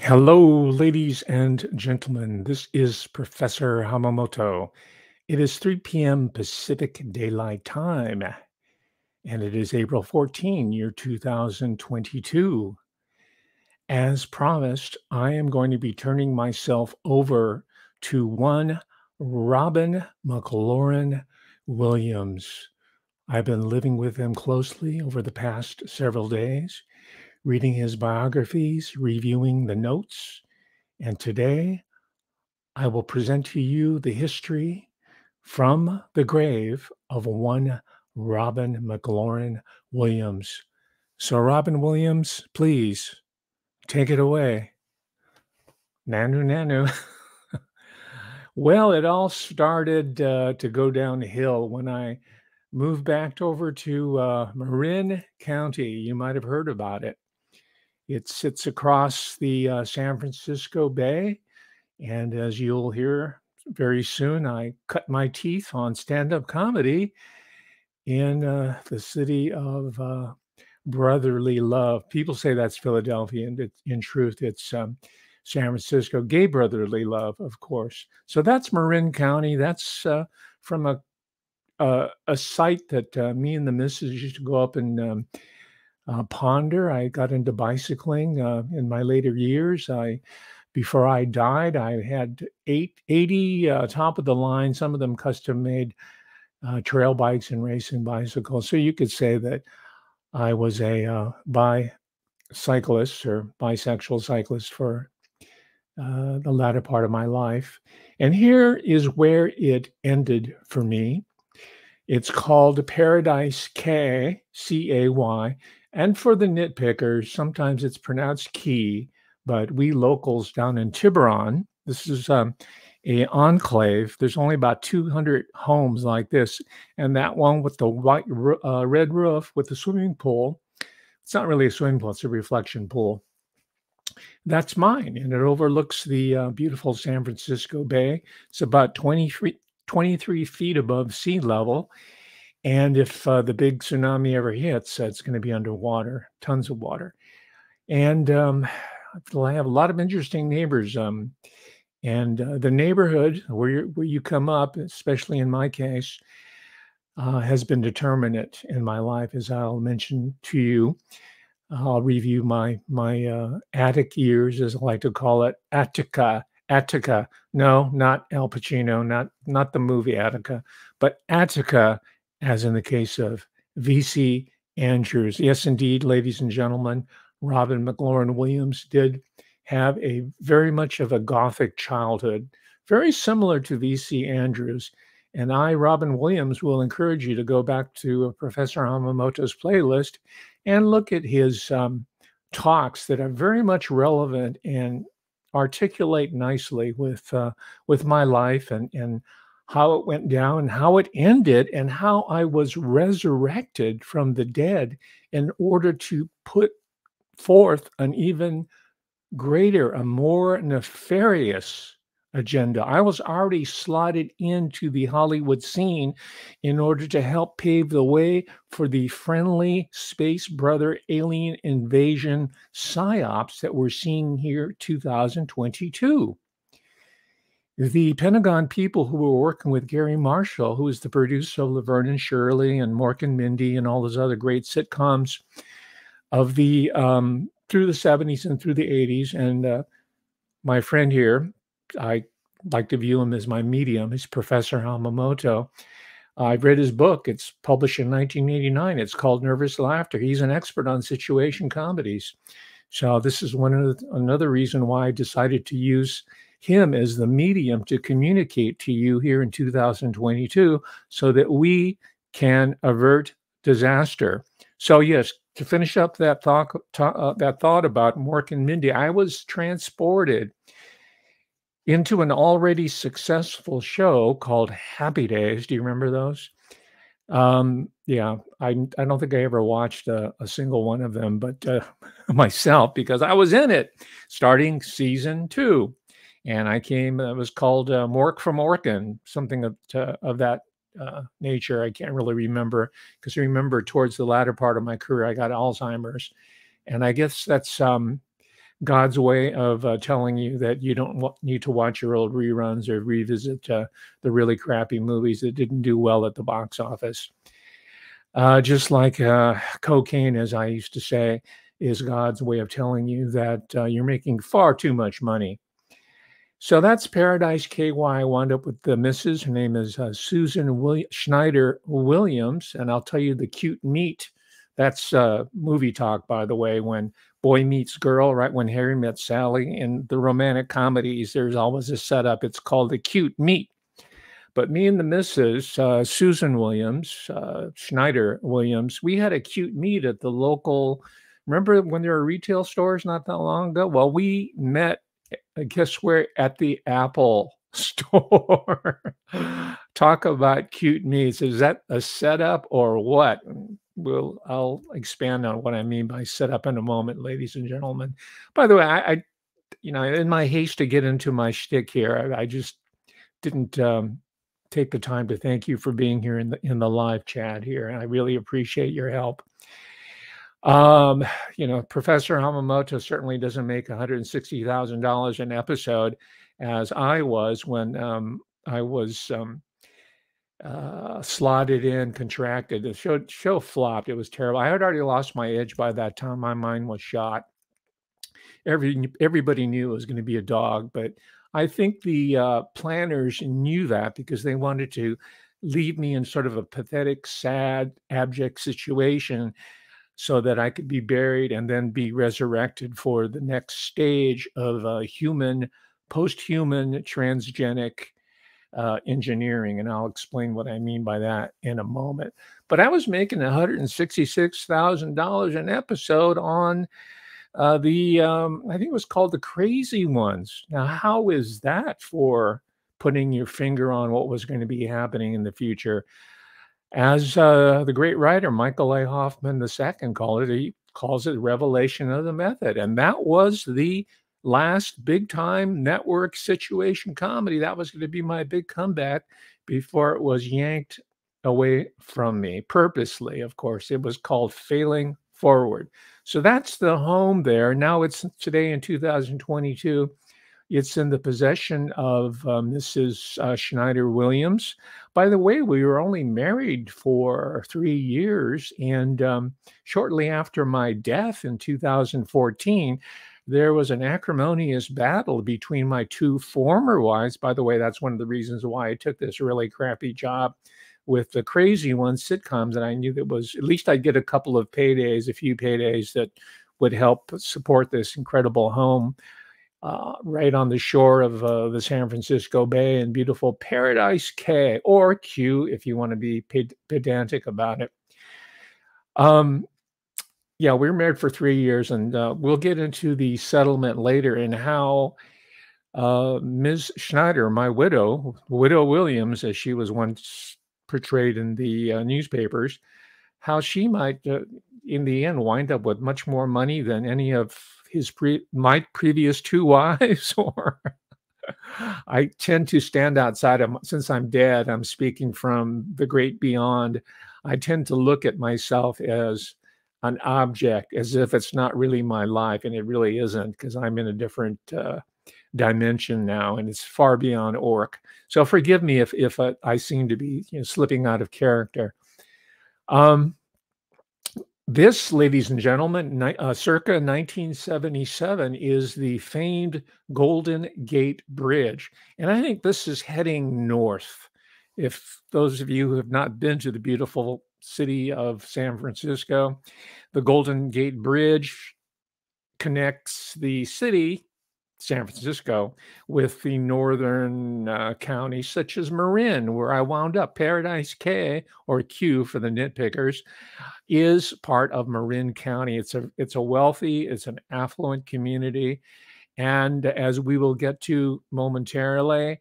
Hello, ladies and gentlemen. This is Professor Hamamoto. It is 3 p.m. Pacific Daylight Time, and it is April 14, year 2022. As promised, I am going to be turning myself over to one Robin McLaurin Williams. I've been living with him closely over the past several days reading his biographies, reviewing the notes, and today I will present to you the history from the grave of one Robin McLaurin Williams. So, Robin Williams, please take it away. Nanu, nanu. well, it all started uh, to go downhill when I moved back over to uh, Marin County. You might have heard about it. It sits across the uh, San Francisco Bay. And as you'll hear very soon, I cut my teeth on stand up comedy in uh, the city of uh, brotherly love. People say that's Philadelphia, and it, in truth, it's um, San Francisco. Gay brotherly love, of course. So that's Marin County. That's uh, from a uh, a site that uh, me and the missus used to go up and um, uh, ponder. I got into bicycling uh, in my later years. I before I died, I had eight, 80 uh, top of the line, some of them custom made uh, trail bikes and racing bicycles. So you could say that I was a uh, bicyclist or bisexual cyclist for uh, the latter part of my life. And here is where it ended for me. It's called Paradise Cay, C A Y. And for the nitpickers, sometimes it's pronounced key, but we locals down in Tiburon, this is um, a enclave. There's only about 200 homes like this, and that one with the white uh, red roof with the swimming pool. It's not really a swimming pool; it's a reflection pool. That's mine, and it overlooks the uh, beautiful San Francisco Bay. It's about 23, 23 feet above sea level, and if uh, the big tsunami ever hits, uh, it's going to be underwater, tons of water. And um, I have a lot of interesting neighbors. Um, and uh, the neighborhood where, where you come up, especially in my case, uh, has been determinate in my life, as I'll mention to you. I'll review my my uh, Attic years, as I like to call it, Attica, Attica. No, not Al Pacino, not not the movie Attica, but Attica as in the case of VC Andrews. Yes, indeed, ladies and gentlemen, Robin McLaurin Williams did have a very much of a Gothic childhood, very similar to VC Andrews. And I, Robin Williams, will encourage you to go back to Professor Hamamoto's playlist and look at his um, talks that are very much relevant and articulate nicely with uh, with my life and and how it went down, how it ended, and how I was resurrected from the dead in order to put forth an even greater, a more nefarious agenda. I was already slotted into the Hollywood scene in order to help pave the way for the friendly space brother alien invasion psyops that we're seeing here 2022 the Pentagon people who were working with Garry Marshall, who was the producer of Laverne and Shirley and Mork and Mindy and all those other great sitcoms of the um, through the 70s and through the 80s. And uh, my friend here, I like to view him as my medium, He's Professor Hamamoto. I've read his book. It's published in 1989. It's called Nervous Laughter. He's an expert on situation comedies. So this is one of the, another reason why I decided to use him as the medium to communicate to you here in 2022 so that we can avert disaster. So yes, to finish up that thought, uh, that thought about Mork and Mindy, I was transported into an already successful show called Happy Days. Do you remember those? Um, yeah, I I don't think I ever watched a, a single one of them, but uh, myself because I was in it, starting season two and I came. It was called uh, Mork from Orkin, something of to, of that uh, nature. I can't really remember because I remember towards the latter part of my career, I got Alzheimer's, and I guess that's um, God's way of uh, telling you that you don't need to watch your old reruns or revisit uh, the really crappy movies that didn't do well at the box office. Uh, just like uh, cocaine, as I used to say, is God's way of telling you that you're making far too much money. So that's Paradise Cay. I wound up with the missus. Her name is uh, Susan Schneider Williams. And I'll tell you the cute meet. That's movie talk, by the way, when boy meets girl, right? When Harry met Sally in the romantic comedies, there's always a setup. It's called a cute meet. But me and the missus, uh, Susan Williams, uh, Schneider Williams, we had a cute meet at the local. Remember when there were retail stores not that long ago? Well, we met, uh, guess where? At the Apple store. Talk about cute needs. Is that a setup or what? we'll I'll expand on what I mean by setup in a moment, ladies and gentlemen. By the way, I, I you know, in my haste to get into my shtick here, I, I just didn't um, take the time to thank you for being here in the in the live chat here, and I really appreciate your help. Um, you know, Professor Hamamoto certainly doesn't make one hundred sixty thousand dollars an episode, as I was when um, I was um, uh, slotted in, contracted. The show show flopped. It was terrible. I had already lost my edge by that time. My mind was shot. Every everybody knew it was going to be a dog, but I think the uh, planners knew that because they wanted to leave me in sort of a pathetic, sad, abject situation so that I could be buried and then be resurrected for the next stage of a human, post human, transgenic uh, engineering, and I'll explain what I mean by that in a moment. But I was making $166,000 an episode on uh, the, um, I think it was called The Crazy Ones. Now, how is that for putting your finger on what was going to be happening in the future? As uh, the great writer Michael A. Hoffman II called it, he calls it revelation of the method. And that was the last big time network situation comedy. That was going to be my big comeback before it was yanked away from me purposely, of course. It was called Failing Forward. So that's the home there. Now it's today in 2022. It's in the possession of uh, Mrs. Uh, Schneider Williams. By the way, we were only married for three years. And um, shortly after my death in 2014, there was an acrimonious battle between my two former wives. By the way, that's one of the reasons why I took this really crappy job with the crazy one sitcoms. And I knew that was at least I'd get a couple of paydays, a few paydays that would help support this incredible home uh, right on the shore of uh, the San Francisco Bay in beautiful Paradise Cay or Q if you want to be pedantic about it. Um, yeah, we were married for three years, and uh, we'll get into the settlement later and how uh, Ms. Schneider, my widow, Widow Williams, as she was once portrayed in the uh, newspapers, how she might, uh, in the end, wind up with much more money than any of his pre- my previous two wives. or I tend to stand outside of since I'm dead. I'm speaking from the great beyond. I tend to look at myself as an object as if it's not really my life and it really isn't because i'm in a different uh, dimension now and it's far beyond Ork so forgive me if if I, I seem to be you know, slipping out of character um, this ladies and gentlemen uh, circa 1977 is the famed golden gate bridge and i think this is heading north if those of you who have not been to the beautiful city of San Francisco. The Golden Gate Bridge connects the city, San Francisco, with the northern uh, counties such as Marin, where I wound up. Paradise Cay or Q for the nitpickers is part of Marin County. It's a it's a wealthy, it's an affluent community, and as we will get to momentarily,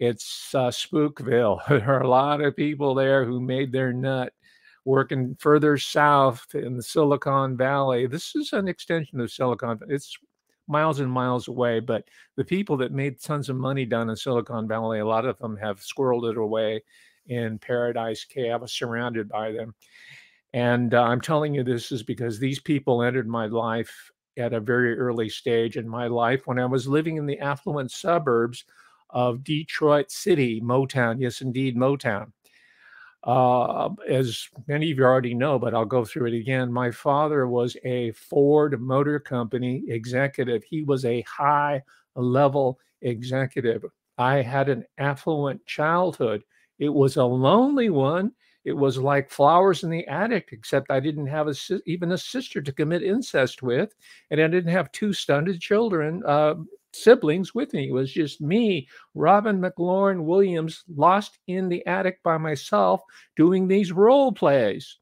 it's uh, Spookville. There are a lot of people there who made their nut working further south in the Silicon Valley. This is an extension of Silicon. It's miles and miles away, but the people that made tons of money down in Silicon Valley, a lot of them have squirreled it away in Paradise. I was surrounded by them. And uh, I'm telling you this is because these people entered my life at a very early stage in my life when I was living in the affluent suburbs of Detroit City, Motown. Yes, indeed, Motown. Uh, as many of you already know, but I'll go through it again. My father was a Ford Motor Company executive. He was a high level executive. I had an affluent childhood. It was a lonely one. It was like flowers in the attic, except I didn't have a, even a sister to commit incest with, and I didn't have two stunted children, uh, siblings with me. It was just me, Robin McLaurin Williams, lost in the attic by myself doing these role plays.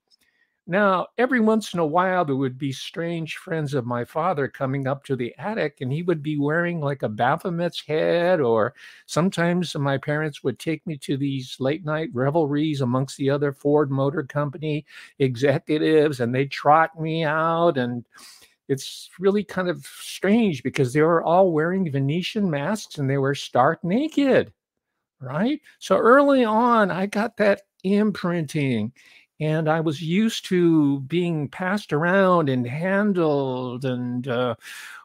Now, every once in a while, there would be strange friends of my father coming up to the attic, and he would be wearing like a Baphomet's head, or sometimes my parents would take me to these late night revelries amongst the other Ford Motor Company executives, and they trot me out. And it's really kind of strange because they were all wearing Venetian masks and they were stark naked, right? So early on, I got that imprinting and I was used to being passed around and handled, and uh,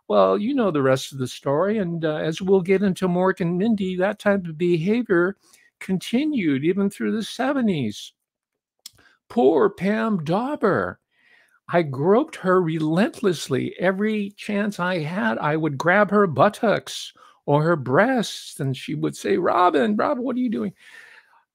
well, you know the rest of the story. And uh, as we'll get into Mork and Mindy, that type of behavior continued even through the 70s. Poor Pam Dawber. I groped her relentlessly. Every chance I had, I would grab her buttocks or her breasts, and she would say, Robin, Robin, what are you doing?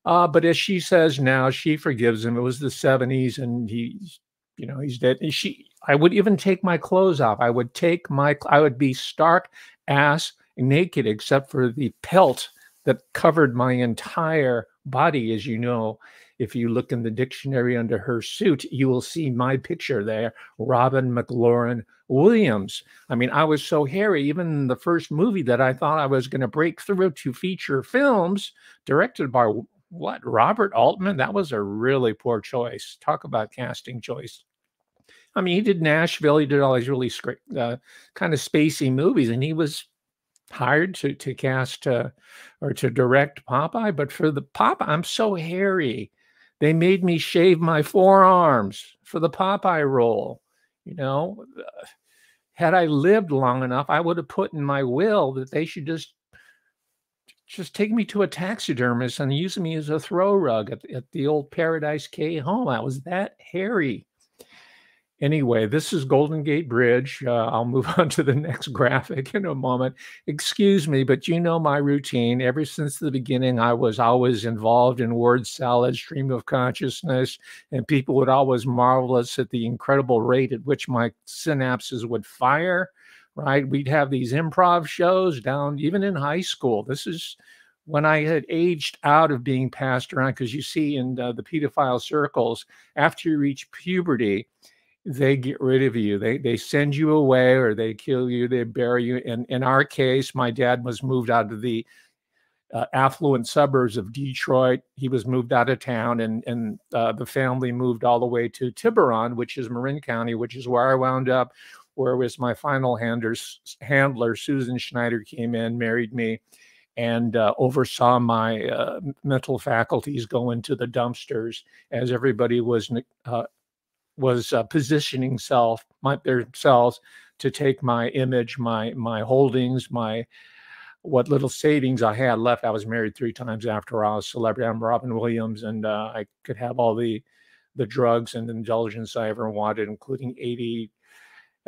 Uh, but as she says now, she forgives him. It was the 70s and he's, you know, he's dead. And she, I would even take my clothes off. I would take my, I would be stark ass naked except for the pelt that covered my entire body. As you know, if you look in the dictionary under hirsute, you will see my picture there, Robin McLaurin Williams. I mean, I was so hairy, even in the first movie that I thought I was going to break through to feature films directed by what Robert Altman? That was a really poor choice. Talk about casting choice. I mean, he did Nashville. He did all these really uh, kind of spacey movies, and he was hired to to cast uh, or to direct Popeye. But for the Popeye, I'm so hairy. They made me shave my forearms for the Popeye role. You know, had I lived long enough, I would have put in my will that they should just just take me to a taxidermist and use me as a throw rug at, at the old Paradise Cay home. I was that hairy. Anyway, this is Golden Gate Bridge. Uh, I'll move on to the next graphic in a moment. Excuse me, but you know my routine. Ever since the beginning, I was always involved in word salad, stream of consciousness, and people would always marvel at the incredible rate at which my synapses would fire right? We'd have these improv shows down even in high school. This is when I had aged out of being passed around because you see in uh, the pedophile circles, after you reach puberty, they get rid of you. They they send you away or they kill you. They bury you. And in our case, my dad was moved out of the uh, affluent suburbs of Detroit. He was moved out of town, and and uh, the family moved all the way to Tiburon, which is Marin County, which is where I wound up where was my final handlers, handler, Susan Schneider, came in, married me, and uh, oversaw my uh, mental faculties go into the dumpsters as everybody was uh, was uh, positioning self my, themselves to take my image, my my holdings, my what little savings I had left. I was married three times after I was celebrity. I'm Robin Williams, and uh, I could have all the the drugs and indulgence I ever wanted, including 80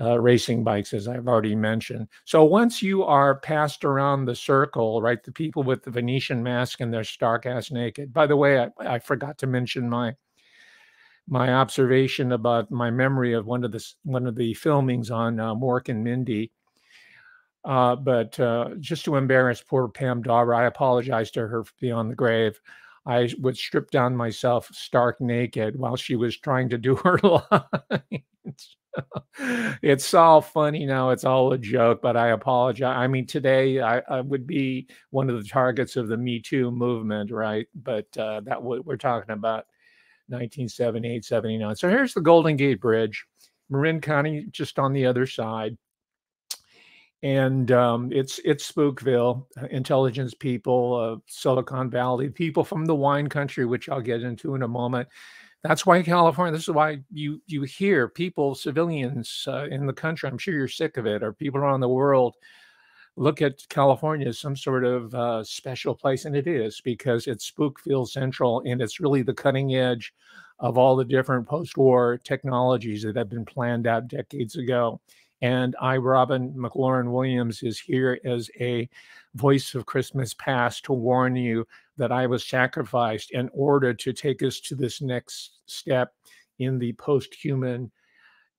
uh, racing bikes, as I've already mentioned. So once you are passed around the circle, right, the people with the Venetian mask and their stark ass naked. By the way, I, I forgot to mention my my observation about my memory of one of the one of the filmings on uh, Mork and Mindy. Uh, but uh, just to embarrass poor Pam Dawber, I apologize to her for beyond the grave. I would strip down myself stark naked while she was trying to do her lines it's all funny now. It's all a joke, but I apologize. I mean, today I, I would be one of the targets of the Me Too movement, right? But uh, that w- we're talking about 1978, 79. So here's the Golden Gate Bridge, Marin County, just on the other side. And um, it's it's Spookville, uh, intelligence people, uh, Silicon Valley, people from the wine country, which I'll get into in a moment That's why California. This is why you you hear people, civilians uh, in the country. I'm sure you're sick of it, or people around the world look at California as some sort of uh, special place, and it is because it's Spookville Central, and it's really the cutting edge of all the different post-war technologies that have been planned out decades ago. And I, Robin McLaurin Williams, is here as a voice of Christmas past to warn you that I was sacrificed in order to take us to this next step in the post-human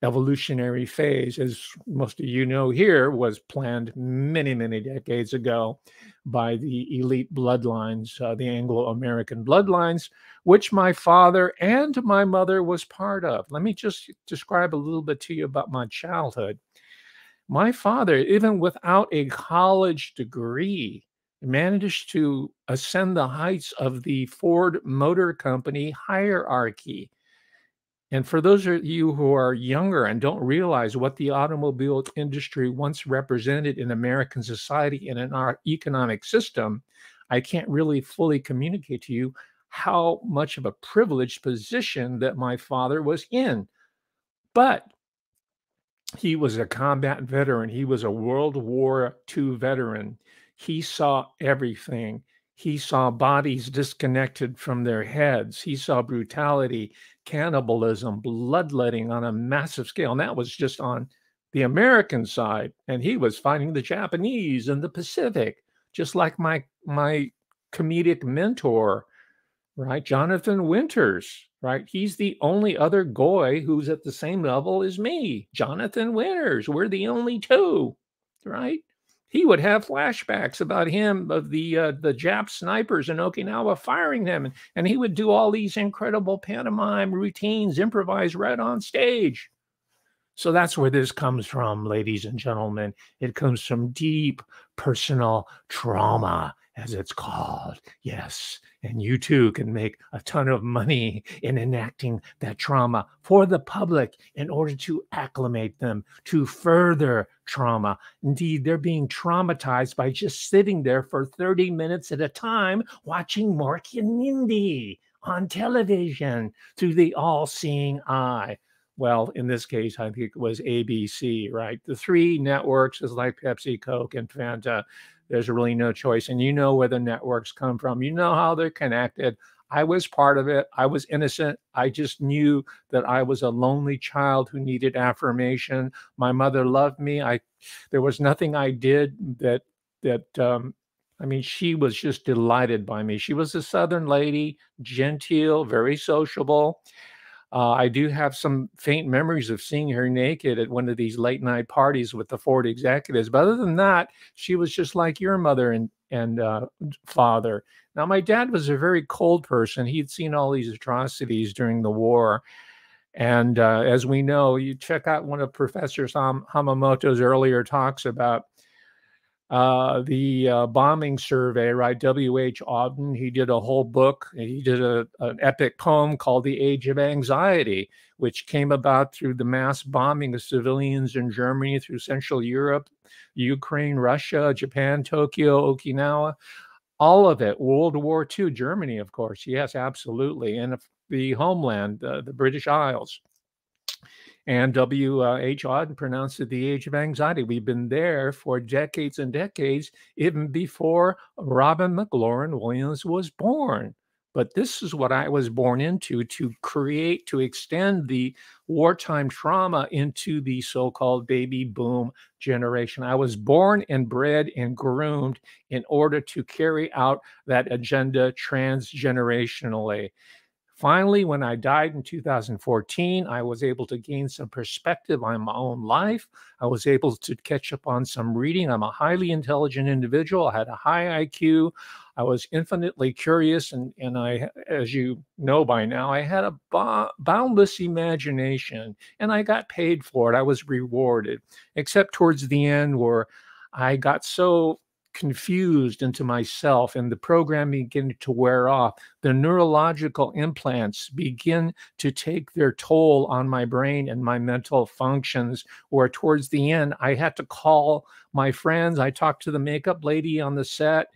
evolutionary phase, as most of you know here, was planned many, many decades ago by the elite bloodlines, uh, the Anglo American bloodlines, which my father and my mother was part of. Let me just describe a little bit to you about my childhood. My father, even without a college degree, managed to ascend the heights of the Ford Motor Company hierarchy and for those of you who are younger and don't realize what the automobile industry once represented in American society and in our economic system, I can't really fully communicate to you how much of a privileged position that my father was in. But he was a combat veteran, he was a World War II veteran. He saw everything. He saw bodies disconnected from their heads. He saw brutality, cannibalism, bloodletting on a massive scale. And that was just on the American side. And he was fighting the Japanese in the Pacific, just like my my comedic mentor, right? Jonathan Winters, right? He's the only other goy who's at the same level as me. Jonathan Winters. We're the only two, right? He would have flashbacks about him of the uh, the Jap snipers in Okinawa firing them, and, and he would do all these incredible pantomime routines, improvised right on stage. So that's where this comes from, ladies and gentlemen. It comes from deep personal trauma as it's called. Yes. And you too can make a ton of money in enacting that trauma for the public in order to acclimate them to further trauma. Indeed, they're being traumatized by just sitting there for 30 minutes at a time watching Mork and Mindy on television through the all seeing eye. Well, in this case, I think it was ABC, right? The three networks is like Pepsi, Coke, and Fanta there's really no choice. And you know where the networks come from, you know how they're connected. I was part of it. I was innocent. I just knew that I was a lonely child who needed affirmation. My mother loved me. I there was nothing I did that that um, I mean, she was just delighted by me. She was a Southern lady, genteel, very sociable. Uh, I do have some faint memories of seeing her naked at one of these late night parties with the Ford executives. But other than that, she was just like your mother and and uh, father. Now, my dad was a very cold person. He'd seen all these atrocities during the war. And uh, as we know, you check out one of Professor Ham- Hamamoto's earlier talks about uh, the uh, bombing survey, right? W.H. Auden, he did a whole book. He did a, an epic poem called The Age of Anxiety, which came about through the mass bombing of civilians in Germany, through Central Europe, Ukraine, Russia, Japan, Tokyo, Okinawa, all of it. World War II, Germany, of course. Yes, absolutely. And the homeland, uh, the British Isles. And W.H. Auden pronounced it the age of anxiety. We've been there for decades and decades, even before Robin McLaurin Williams was born. But this is what I was born into to create, to extend the wartime trauma into the so called baby boom generation. I was born and bred and groomed in order to carry out that agenda transgenerationally. Finally, when I died in 2014, I was able to gain some perspective on my own life. I was able to catch up on some reading. I'm a highly intelligent individual. I had a high IQ. I was infinitely curious. And, and I, as you know by now, I had a boundless imagination and I got paid for it. I was rewarded, except towards the end where I got so confused into myself and the program beginning to wear off, the neurological implants begin to take their toll on my brain and my mental functions. Where towards the end, I had to call my friends. I talked to the makeup lady on the set.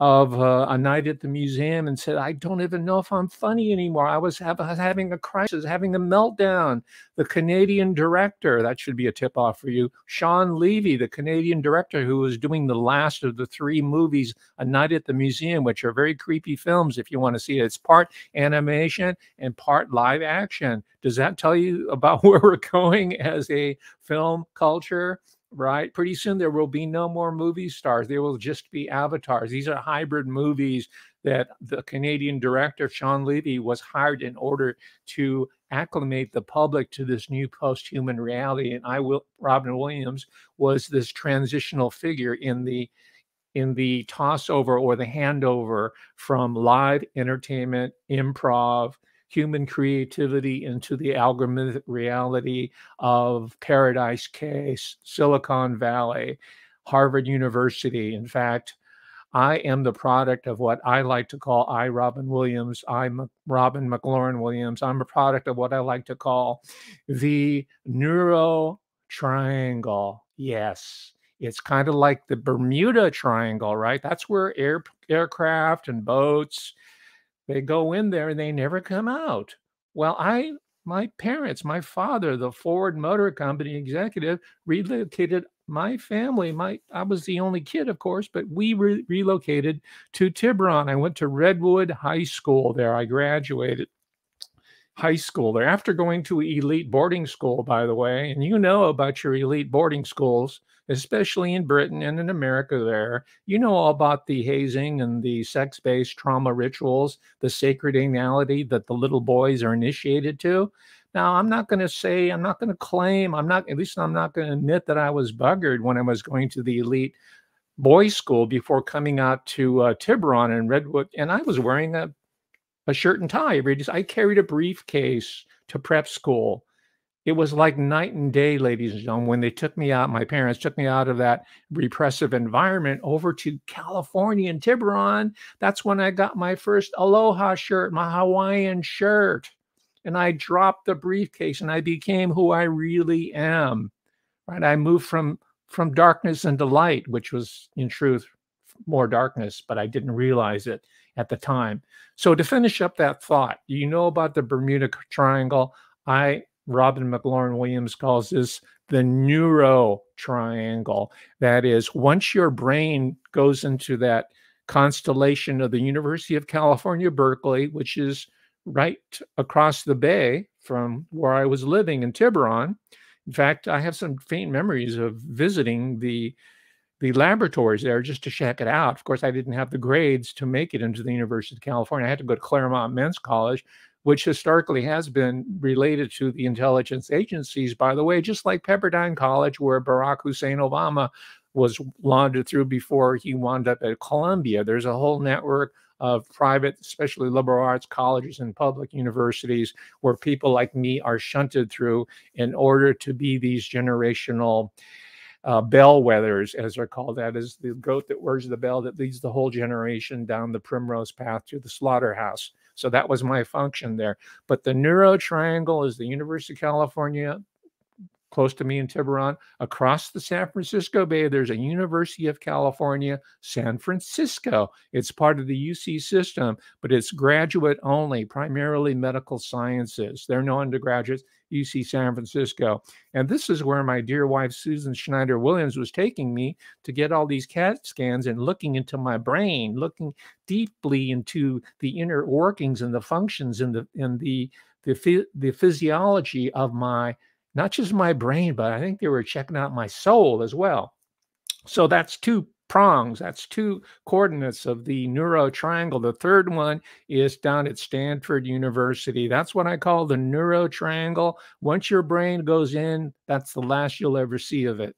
Of uh, a night at the museum and said, I don't even know if I'm funny anymore. I was, have, having a crisis, having a meltdown. The Canadian director, that should be a tip off for you, Shawn Levy, the Canadian director who was doing the last of the three movies, A Night at the Museum, which are very creepy films if you want to see it. It's part animation and part live action. Does that tell you about where we're going as a film culture? Right? Pretty soon there will be no more movie stars. There will just be avatars. These are hybrid movies that the Canadian director, Shawn Levy, was hired in order to acclimate the public to this new post human reality. And I will, Robin Williams was this transitional figure in the in the toss over or the handover from live entertainment, improv, human creativity into the algorithmic reality of Paradise Case, Silicon Valley, Harvard University. In fact, I am the product of what I like to call I, Robin Williams. I'm Robin McLaurin Williams. I'm a product of what I like to call the neuro triangle. Yes, it's kind of like the Bermuda Triangle, right? That's where air, aircraft and boats they go in there and they never come out. Well, I, my parents, my father, the Ford Motor Company executive, relocated my family. My, I was the only kid, of course, but we re- relocated to Tiburon. I went to Redwood High School there. I graduated high school there after going to elite boarding school, by the way. And you know about your elite boarding schools especially in Britain and in America there. You know all about the hazing and the sex based trauma rituals, the sacred anality that the little boys are initiated to. Now, I'm not going to say, I'm not going to claim, I'm not, at least I'm not going to admit that I was buggered when I was going to the elite boys' school before coming out to uh, Tiburon and Redwood. And I was wearing a, a shirt and tie. I carried a briefcase to prep school it was like night and day, ladies and gentlemen, when they took me out, my parents took me out of that repressive environment over to California and Tiburon. That's when I got my first Aloha shirt, my Hawaiian shirt. And I dropped the briefcase and I became who I really am. Right. I moved from from darkness into light, which was in truth more darkness, but I didn't realize it at the time. So to finish up that thought, you know about the Bermuda Triangle. I Robin McLaurin Williams calls this the neuro triangle. That is, once your brain goes into that constellation of the University of California, Berkeley, which is right across the bay from where I was living in Tiburon. In fact, I have some faint memories of visiting the the laboratories there just to check it out. Of course, I didn't have the grades to make it into the University of California. I had to go to Claremont Men's College, which historically has been related to the intelligence agencies, by the way, just like Pepperdine College, where Barack Hussein Obama was laundered through before he wound up at Columbia. There's a whole network of private, especially liberal arts colleges and public universities where people like me are shunted through in order to be these generational uh, bellwethers, as they're called. That is the goat that wears the bell that leads the whole generation down the primrose path to the slaughterhouse. So that was my function there. But the Neuro Triangle is the University of California close to me in Tiburon. Across the San Francisco Bay, there's a University of California, San Francisco. It's part of the UC system, but it's graduate only, primarily medical sciences. There are no undergraduates. UC San Francisco. And this is where my dear wife, Susan Schneider Williams, was taking me to get all these CAT scans and looking into my brain, looking deeply into the inner workings and the functions and the, and the, the, the physiology of my, not just my brain, but I think they were checking out my soul as well. So that's two prongs. That's two coordinates of the neuro triangle. The third one is down at Stanford University. That's what I call the neuro triangle. Once your brain goes in, that's the last you'll ever see of it.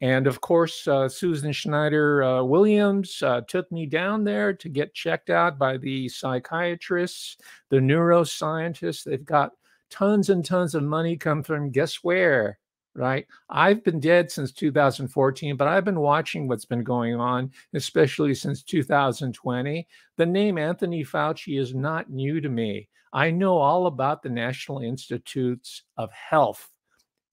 And of course, uh, Susan Schneider uh, Williams uh, took me down there to get checked out by the psychiatrists, the neuroscientists. They've got tons and tons of money come from guess where? right? I've been dead since 2014, but I've been watching what's been going on, especially since 2020. The name Anthony Fauci is not new to me. I know all about the National Institutes of Health.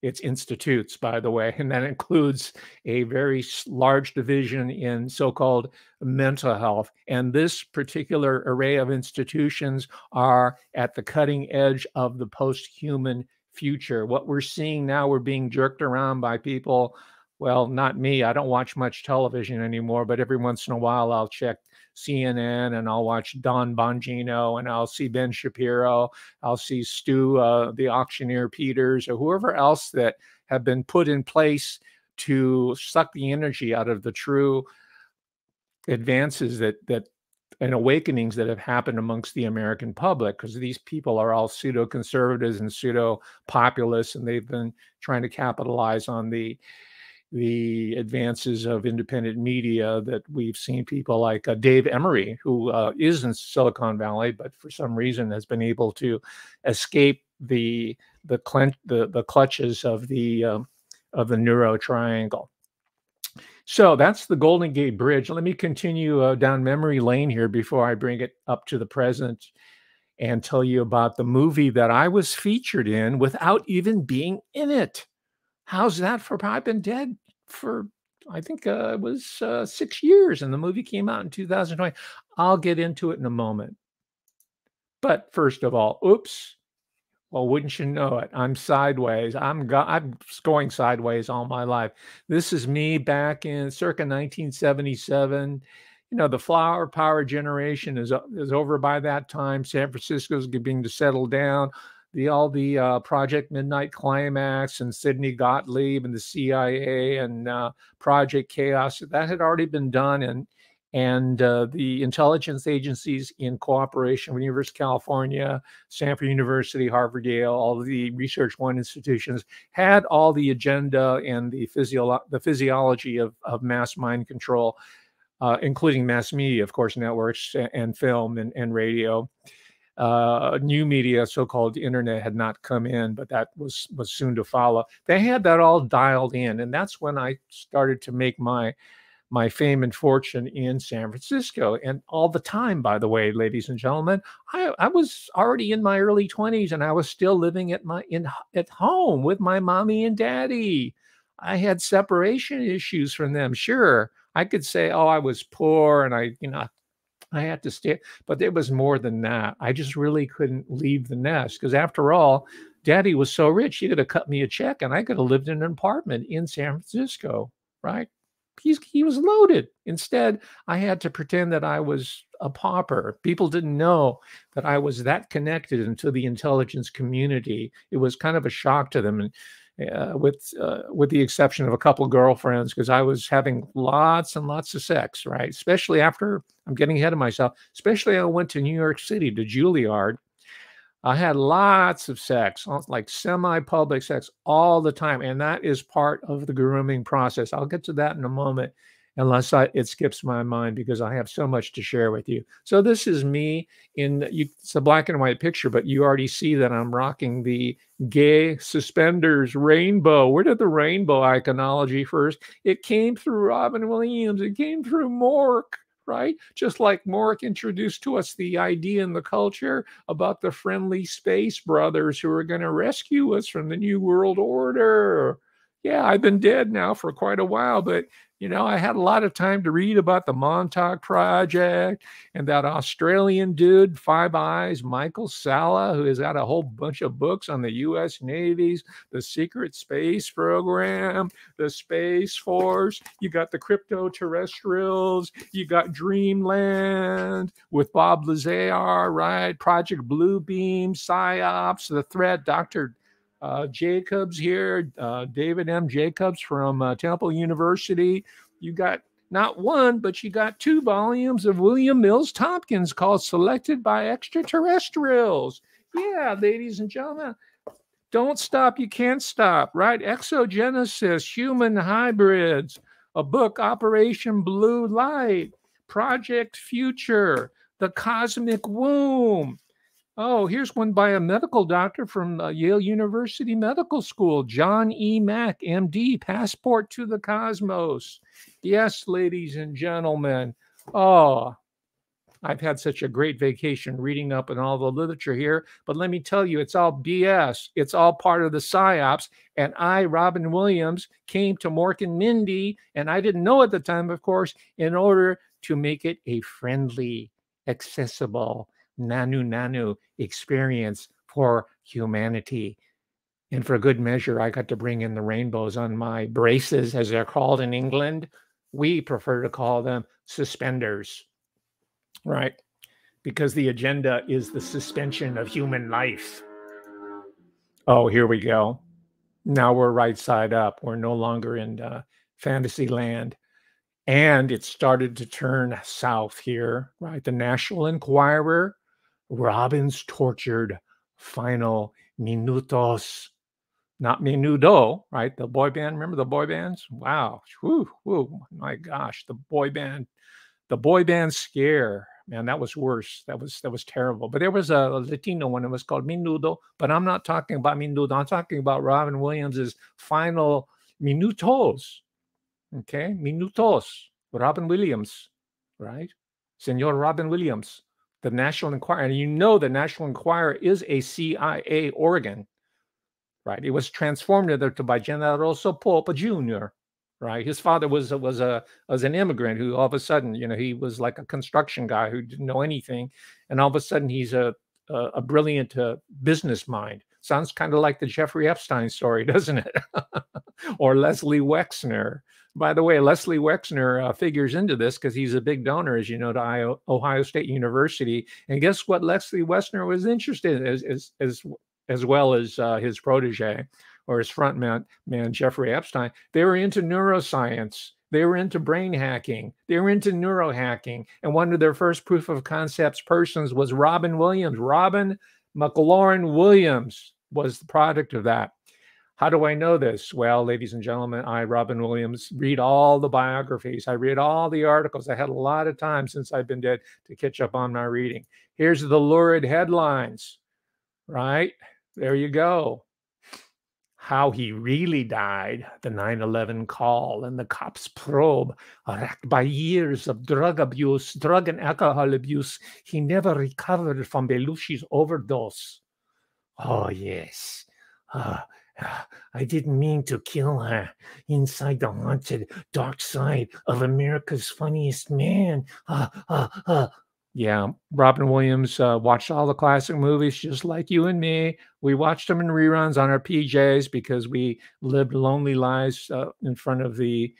It's institutes, by the way, and that includes a very large division in so called mental health. And this particular array of institutions are at the cutting edge of the post human future. What we're seeing now, we're being jerked around by people. Well, not me. I don't watch much television anymore, but every once in a while I'll check CNN and I'll watch Don Bongino and I'll see Ben Shapiro. I'll see Stu, uh, the auctioneer Peters, or whoever else that have been put in place to suck the energy out of the true advances that that and awakenings that have happened amongst the American public because these people are all pseudo conservatives and pseudo populists, and they've been trying to capitalize on the the advances of independent media that we've seen people like uh, Dave Emory, who uh, is in Silicon Valley, but for some reason has been able to escape the the clen- the, the clutches of the um, of the neuro triangle. So that's the Golden Gate Bridge. Let me continue uh, down memory lane here before I bring it up to the present and tell you about the movie that I was featured in without even being in it. How's that for? I've been dead for I think uh, it was uh, six years, and the movie came out in 2020. I'll get into it in a moment. But first of all, oops. Well, wouldn't you know it? I'm sideways. I'm go- I'm going sideways all my life. This is me back in circa 1977. You know, the flower power generation is is over by that time. San Francisco's beginning to settle down the all the uh, Project Midnight Climax and Sidney Gottlieb and the CIA and uh, Project Chaos that had already been done and and uh, the intelligence agencies in cooperation with University of California, Stanford University, Harvard, Yale, all the Research One institutions had all the agenda and the physio- the physiology of, of mass mind control, uh, including mass media, of course, networks and film and, and radio uh, new media, so-called internet, had not come in, but that was was soon to follow. They had that all dialed in, and that's when I started to make my my fame and fortune in San Francisco. And all the time, by the way, ladies and gentlemen, I, I was already in my early 20s and I was still living at my in at home with my mommy and daddy. I had separation issues from them. Sure, I could say, oh, I was poor and I, you know, I had to stay, but it was more than that. I just really couldn't leave the nest because, after all, daddy was so rich, he could have cut me a check and I could have lived in an apartment in San Francisco, right? He's, he was loaded. Instead, I had to pretend that I was a pauper. People didn't know that I was that connected into the intelligence community. It was kind of a shock to them. And uh, with uh, with the exception of a couple girlfriends, because I was having lots and lots of sex, right? Especially after I'm getting ahead of myself. Especially I went to New York City to Juilliard. I had lots of sex, like semi-public sex, all the time, and that is part of the grooming process. I'll get to that in a moment unless I, it skips my mind because I have so much to share with you. So this is me in you, it's a black and white picture, but you already see that I'm rocking the gay suspenders rainbow. Where did the rainbow iconology first? It came through Robin Williams. It came through Mork right? Just like Mork introduced to us the idea in the culture about the friendly space brothers who are going to rescue us from the New World Order. Yeah, I've been dead now for quite a while, but you know, I had a lot of time to read about the Montauk Project and that Australian dude, Five Eyes, Michael Salla, who has got a whole bunch of books on the U.S. Navy's, the secret space program, the Space Force. You got the crypto terrestrials. You got Dreamland with Bob Lazar, right? Project Bluebeam, PSYOPs, The Threat, Dr uh, Jacobs here, uh, David M. Jacobs from uh, Temple University. You got not one, but you got two volumes of William Mills Tompkins called Selected by Extraterrestrials. Yeah, ladies and gentlemen, don't stop, you can't stop, right? Exogenesis, Human Hybrids, a book, Operation Blue Light, Project Future, The Cosmic Womb. Oh, here's one by a medical doctor from uh, Yale University Medical School, John E. Mack, MD, Passport to the Cosmos. Yes, ladies and gentlemen. Oh, I've had such a great vacation reading up in all the literature here, but let me tell you, it's all BS. It's all part of the psyops. And I, Robin Williams, came to Mork and Mindy, and I didn't know at the time, of course, in order to make it a friendly, accessible, nanu nanu experience for humanity. And for a good measure, I got to bring in the rainbows on my braces, as they're called in England. We prefer to call them suspenders, right? Because the agenda is the suspension of human life. Oh, here we go. Now we're right side up. We're no longer in uh, fantasy land. And it started to turn south here, right? The National Enquirer, Robin's tortured final minutos not Menudo, right? The boy band. Remember the boy bands? Wow. Whew, whew, my gosh, the boy band, the boy band scare. Man, that was worse. That was that was terrible. But there was a, Latino one. It was called Menudo. But I'm not talking about Menudo. I'm talking about Robin Williams's final minutos. Okay, minutos. Robin Williams, right? Senor Robin Williams, the National Enquirer. And you know the National Enquirer is a CIA organ right? It was transformed into by Generoso Pope Jr., right? His father was was a was an immigrant who all of a sudden, you know, he was like a construction guy who didn't know anything, and all of a sudden he's a a, a brilliant uh, business mind. Sounds kind of like the Jeffrey Epstein story, doesn't it? or Leslie Wexner. By the way, Leslie Wexner uh, figures into this because he's a big donor, as you know, to Ohio State University. And guess what? Leslie Wexner was interested in, as, as, as as well as uh, his protege or his front man, man, Jeffrey Epstein, they were into neuroscience. They were into brain hacking. They were into neurohacking. And one of their first proof of concepts persons was Robin Williams. Robin McLaurin Williams was the product of that. How do I know this? Well, ladies and gentlemen, I, Robin Williams, read all the biographies. I read all the articles. I had a lot of time since I've been dead to catch up on my reading. Here's the lurid headlines, right? There you go. How he really died, the 9 11 call and the cops' probe, racked by years of drug abuse, drug and alcohol abuse. He never recovered from Belushi's overdose. Oh, yes. Uh, I didn't mean to kill her inside the haunted dark side of America's funniest man. Uh, uh, uh, yeah, Robin Williams uh, watched all the classic movies just like you and me. We watched them in reruns on our PJs because we lived lonely lives uh, in front of the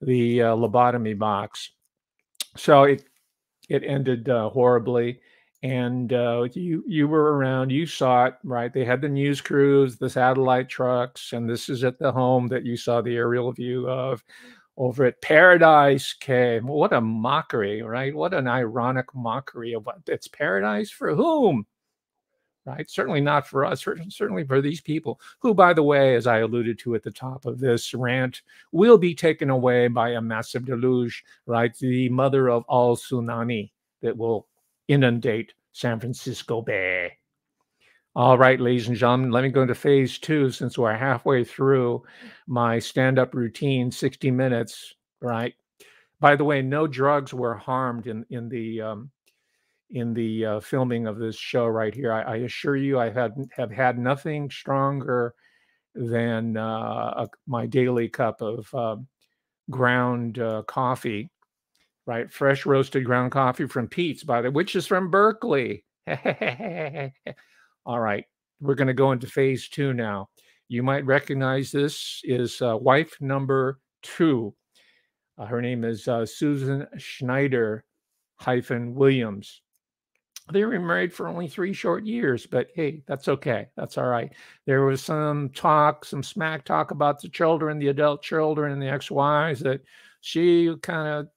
the uh, lobotomy box. So it it ended uh, horribly, and uh, you you were around, you saw it, right? They had the news crews, the satellite trucks, and this is at the home that you saw the aerial view of over at Paradise Cay. What a mockery, right? What an ironic mockery of what it's paradise for whom? Right? Certainly not for us, certainly for these people, who, by the way, as I alluded to at the top of this rant, will be taken away by a massive deluge, right? The mother of all tsunami that will inundate San Francisco Bay. All right, ladies and gentlemen, let me go into phase two since we're halfway through my stand up routine, 60 minutes, right? By the way, no drugs were harmed in, in the um, in the uh, filming of this show right here. I, I, assure you, I had have had nothing stronger than uh, a, my daily cup of uh, ground coffee, right? Fresh roasted ground coffee from Pete's, by the way, which is from Berkeley. All right, we're going to go into phase two now. You might recognize this is uh, wife number two. Uh, her name is uh, Susan Schneider hyphen Williams. They were married for only three short years, but hey, that's okay. That's all right. There was some talk, some smack talk about the children, the adult children, and the ex-wives that she kind of,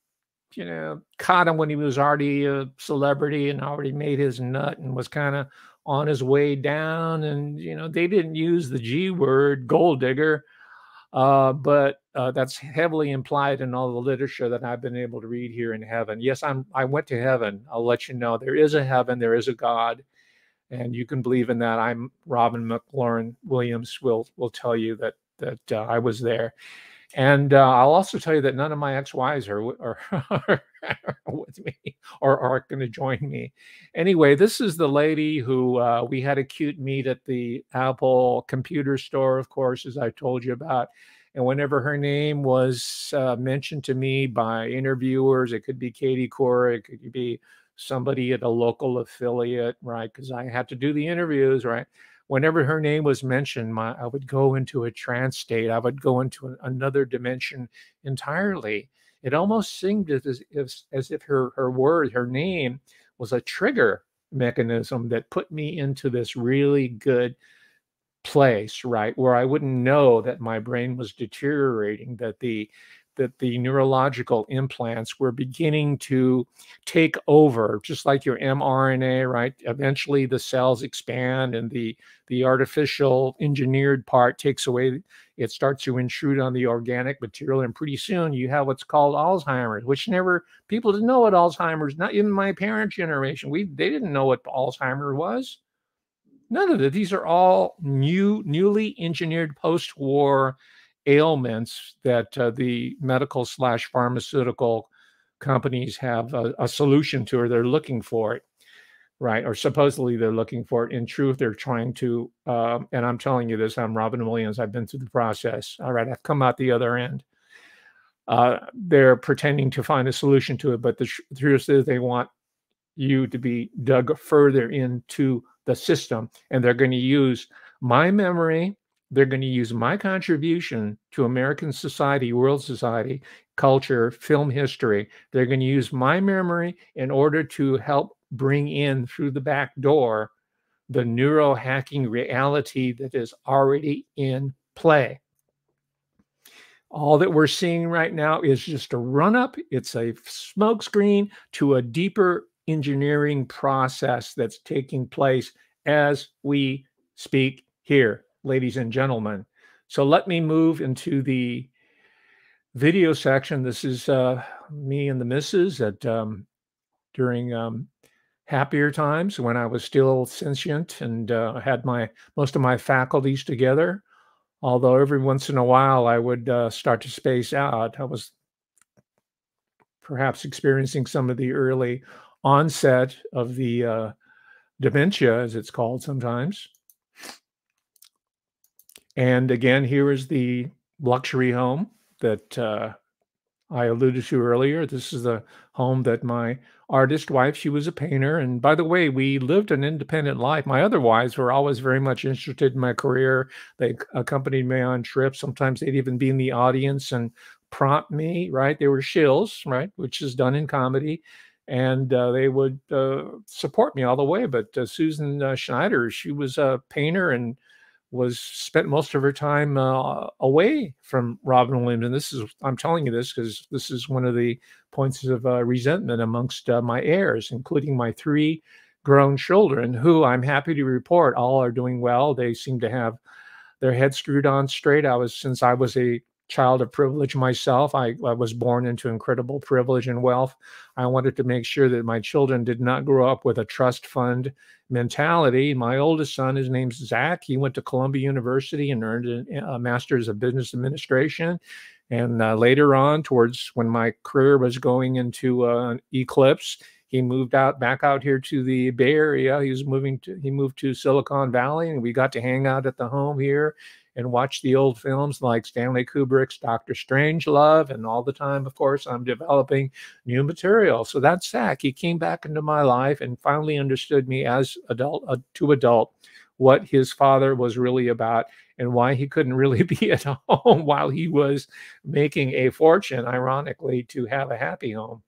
you know, caught him when he was already a celebrity and already made his nut and was kind of on his way down. And, you know, they didn't use the G word, gold digger, uh, but uh, that's heavily implied in all the literature that I've been able to read here in heaven. Yes, I'm, I went to heaven. I'll let you know there is a heaven, there is a God. And you can believe in that. I'm Robin McLaurin Williams will will tell you that that uh, I was there. And uh, I'll also tell you that none of my ex-wives are, are, with me or are going to join me. Anyway, this is the lady who uh, we had a cute meet at the Apple computer store, of course, as I told you about. And whenever her name was uh, mentioned to me by interviewers, it could be Katie Couric, it could be somebody at a local affiliate, right? Because I had to do the interviews, right? Whenever her name was mentioned, my, I would go into a trance state. I would go into an, another dimension entirely. It almost seemed as if, as if her, her word, her name was a trigger mechanism that put me into this really good place, right? Where I wouldn't know that my brain was deteriorating, that the that the neurological implants were beginning to take over, just like your mRNA, right? Eventually the cells expand and the, the artificial engineered part takes away, it starts to intrude on the organic material. And pretty soon you have what's called Alzheimer's, which never, people didn't know what Alzheimer's, not even my parent generation, we, they didn't know what Alzheimer was. None of it. These are all new, newly engineered post-war ailments that uh, the medical slash pharmaceutical companies have a, a, solution to or they're looking for it right? Or supposedly they're looking for it. In truth they're trying to uh, and i'm telling you this i'm robin williams i've been through the process. All right i've come out the other end. Uh, they're pretending to find a solution to it but the truth is they want you to be dug further into the system and they're going to use my memory they're going to use my contribution to American society, world society, culture, film history. They're going to use my memory in order to help bring in through the back door the neuro hacking reality that is already in play. All that we're seeing right now is just a run up, it's a smokescreen to a deeper engineering process that's taking place as we speak here ladies and gentlemen. So let me move into the video section. This is uh, me and the missus at um, during um, happier times when I was still sentient and uh, had my most of my faculties together. Although every once in a while I would uh, start to space out. I was perhaps experiencing some of the early onset of the uh, dementia, as it's called sometimes. And again, here is the luxury home that uh, I alluded to earlier. This is the home that my artist wife, she was a painter. And by the way, we lived an independent life. My other wives were always very much interested in my career. They accompanied me on trips. Sometimes they'd even be in the audience and prompt me, right? They were shills, right? Which is done in comedy. And uh, they would uh, support me all the way. But uh, Susan uh, Schneider, she was a painter and was spent most of her time uh, away from Robin Williams. And this is, I'm telling you this because this is one of the points of uh, resentment amongst uh, my heirs, including my three grown children, who I'm happy to report all are doing well. They seem to have their head screwed on straight. I was, since I was a child of privilege myself. I, I, was born into incredible privilege and wealth. I wanted to make sure that my children did not grow up with a trust fund mentality. My oldest son, his name's Zach. He went to Columbia University and earned a, master's of business administration. And uh, later on, towards when my career was going into uh, eclipse, he moved out back out here to the Bay Area. He was moving to he moved to Silicon Valley, and we got to hang out at the home here and watch the old films like Stanley Kubrick's Doctor Strangelove, And all the time, of course, I'm developing new material. So that's Zach. He came back into my life and finally understood me as adult uh, to adult what his father was really about and why he couldn't really be at home while he was making a fortune, ironically, to have a happy home.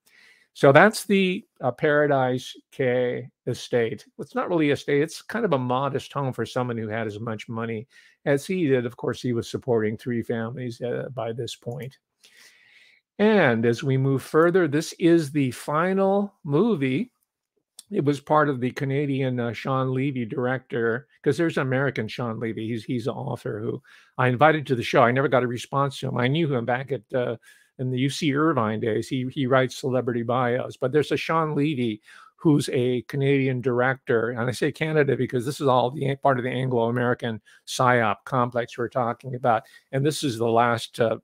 So that's the uh, Paradise Cay estate. It's not really a estate, it's kind of a modest home for someone who had as much money as he did. Of course, he was supporting three families uh, by this point. And as we move further, this is the final movie. It was part of the Canadian uh, Shawn Levy director, because there's an American Shawn Levy. He's he's an author who I invited to the show. I never got a response to him. I knew him back at uh, in the UC Irvine days. He he writes celebrity bios, but there's a Shawn Levy who's a Canadian director, and I say Canada because this is all the part of the Anglo-American psyop complex we're talking about, and this is the last. Uh,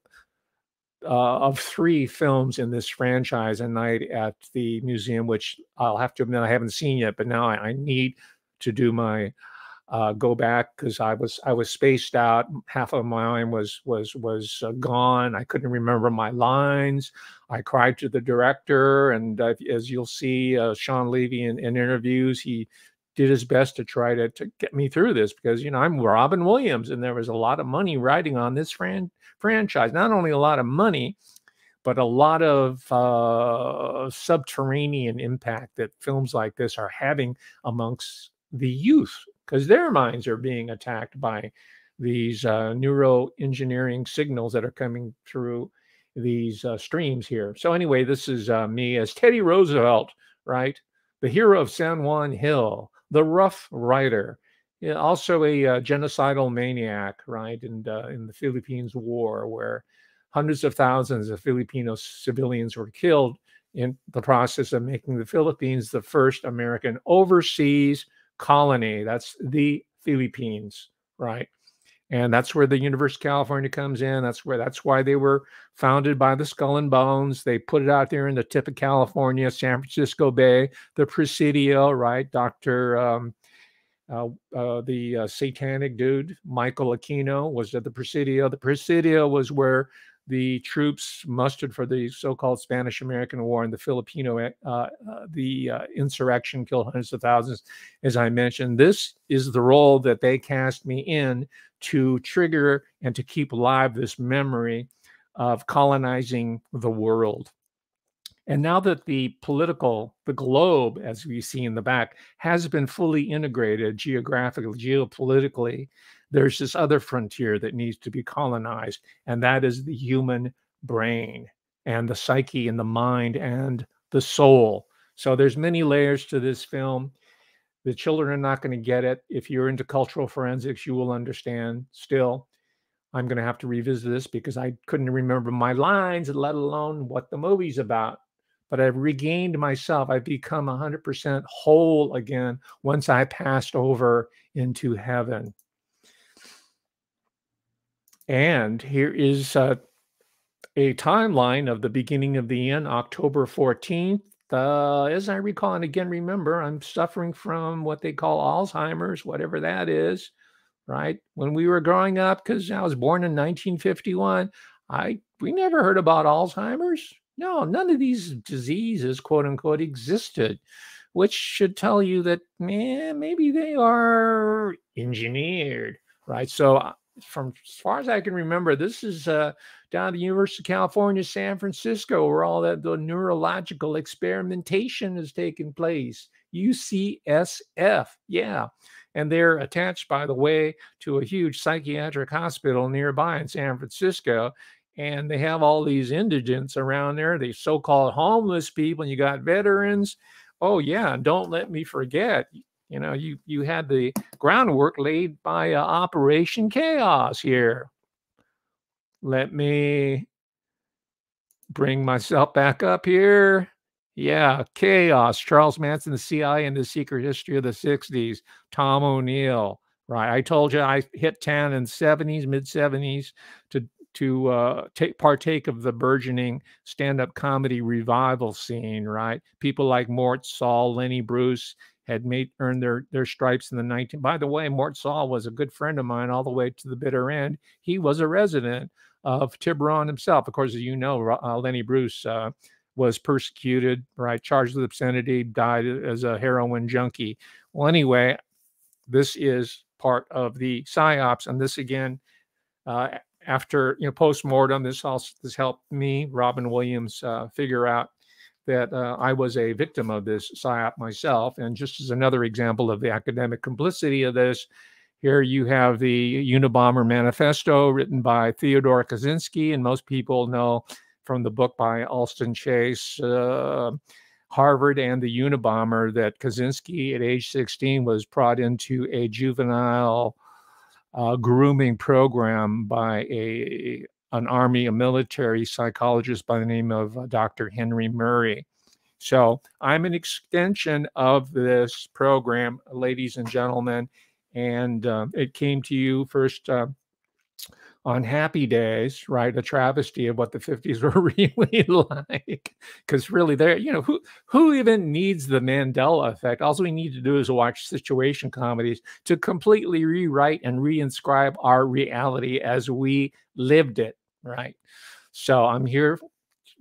uh, of three films in this franchise a night at the museum, which I'll have to admit I haven't seen yet, but now I, I need to do my uh, go back because I was I was spaced out. Half of my mind was was was uh, gone. I couldn't remember my lines. I cried to the director, and uh, as you'll see, uh, Shawn Levy in, in interviews, he did his best to try to, to get me through this because you know I'm Robin Williams and there was a lot of money riding on this fran- franchise. Not only a lot of money, but a lot of uh, subterranean impact that films like this are having amongst the youth because their minds are being attacked by these uh, neuroengineering signals that are coming through these uh, streams here. So anyway, this is uh, me as Teddy Roosevelt, right? The hero of San Juan Hill, the Rough Rider, also a uh, genocidal maniac, right? And uh, in the Philippines War, where hundreds of thousands of Filipino civilians were killed in the process of making the Philippines the first American overseas colony. That's the Philippines, right? And that's where the University of California comes in. That's where that's why they were founded by the Skull and Bones. They put it out there in the tip of California, San Francisco Bay, the Presidio, right? Dr. Um, uh, uh, the uh, satanic dude, Michael Aquino, was at the Presidio. The Presidio was where the troops mustered for the so-called Spanish American War and the Filipino uh, uh, the uh, insurrection killed hundreds of thousands. As I mentioned, this is the role that they cast me in to trigger and to keep alive this memory of colonizing the world. And now that the political, the globe, as we see in the back, has been fully integrated geographically, geopolitically, there's this other frontier that needs to be colonized, and that is the human brain and the psyche and the mind and the soul. So there's many layers to this film. The children are not going to get it. If you're into cultural forensics, you will understand. Still, I'm going to have to revisit this because I couldn't remember my lines, let alone what the movie's about. But I've regained myself. I've become 100% whole again once I passed over into heaven. And here is uh, a timeline of the beginning of the end, October 14th. Uh, as I recall, and again, remember, I'm suffering from what they call Alzheimer's, whatever that is, right? When we were growing up, because I was born in 1951, I we never heard about Alzheimer's. No, none of these diseases, quote unquote, existed, which should tell you that, man, maybe they are engineered, right? So uh, from as far as I can remember, this is uh, down at the University of California, San Francisco, where all that the neurological experimentation is taking place. UCSF, yeah. And they're attached, by the way, to a huge psychiatric hospital nearby in San Francisco. And they have all these indigents around there, these so called homeless people, and you got veterans. Oh, yeah. And don't let me forget, you know, you you had the groundwork laid by uh, Operation Chaos here. Let me bring myself back up here. Yeah, chaos. Charles Manson, the CIA, and the secret history of the 60s. Tom O'Neill. Right. I told you I hit 10 in 70s, mid 70s to to uh, take partake of the burgeoning stand-up comedy revival scene. Right. People like Mort Sahl, Lenny Bruce, had made earned their their stripes in the 19 by the way mort sahl was a good friend of mine all the way to the bitter end. He was a resident of tiburon himself. Of course as you know uh, lenny bruce uh, was persecuted right charged with obscenity died as a heroin junkie. Well anyway this is part of the psyops and this again uh, after you know post-mortem this also this helped me robin williams uh, figure out that uh, I was a victim of this PSYOP myself. And just as another example of the academic complicity of this, here you have the Unabomber Manifesto written by Theodore Kaczynski, and most people know from the book by Alston Chase, uh, Harvard and the Unabomber, that Kaczynski at age 16 was brought into a juvenile uh, grooming program by a an army, a military psychologist by the name of uh, Dr. Henry Murray. So I'm an extension of this program, ladies and gentlemen, and uh, it came to you first uh, on happy days, right? A travesty of what the 50s were really like. Because really, there, you know, who who even needs the Mandela effect? All we need to do is watch situation comedies to completely rewrite and reinscribe our reality as we lived it, right? So I'm here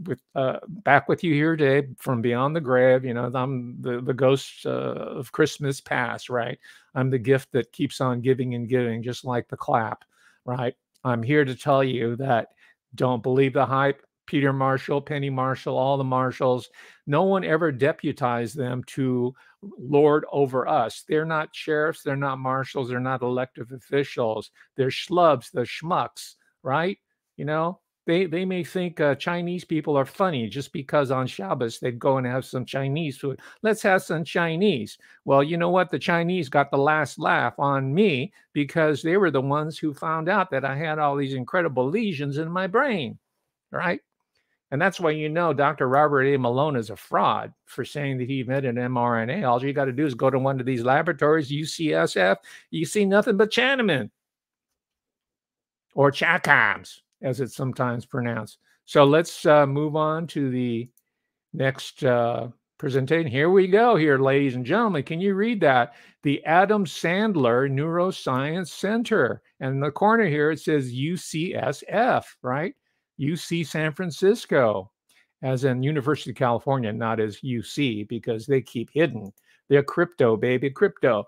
with uh, back with you here today from beyond the grave. You know, I'm the the ghost uh, of Christmas past, right? I'm the gift that keeps on giving and giving, just like the clap, right? I'm here to tell you that don't believe the hype. Peter Marshall, Penny Marshall, all the Marshalls, no one ever deputized them to lord over us. They're not sheriffs, they're not marshals, they're not elective officials. They're schlubs, the schmucks, right? You know, they they may think uh, Chinese people are funny just because on Shabbos they'd go and have some Chinese food. Let's have some Chinese. Well, you know what? The Chinese got the last laugh on me because they were the ones who found out that I had all these incredible lesions in my brain, right? And that's why you know Dr. Robert A. Malone is a fraud for saying that he invented mRNA. All you got to do is go to one of these laboratories, UCSF, you see nothing but Chinaman or Chakams as it's sometimes pronounced. So let's uh, move on to the next uh, presentation. Here we go, here, ladies and gentlemen. Can you read that? The Adam Sandler Neuroscience Center. And in the corner here, it says UCSF, right? UC San Francisco, as in University of California, not as UC, because they keep hidden. They're crypto, baby, crypto.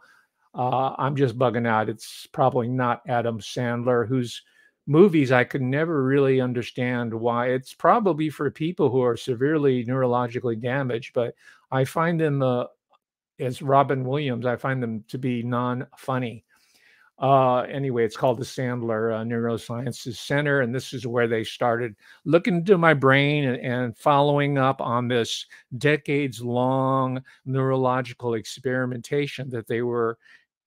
Uh, I'm just bugging out. It's probably not Adam Sandler, who's movies I could never really understand why. It's probably for people who are severely neurologically damaged, but I find them, uh, as Robin Williams, I find them to be non funny. Uh, anyway, it's called the Sandler uh, Neurosciences Center, and this is where they started looking into my brain and, and following up on this decades long neurological experimentation that they were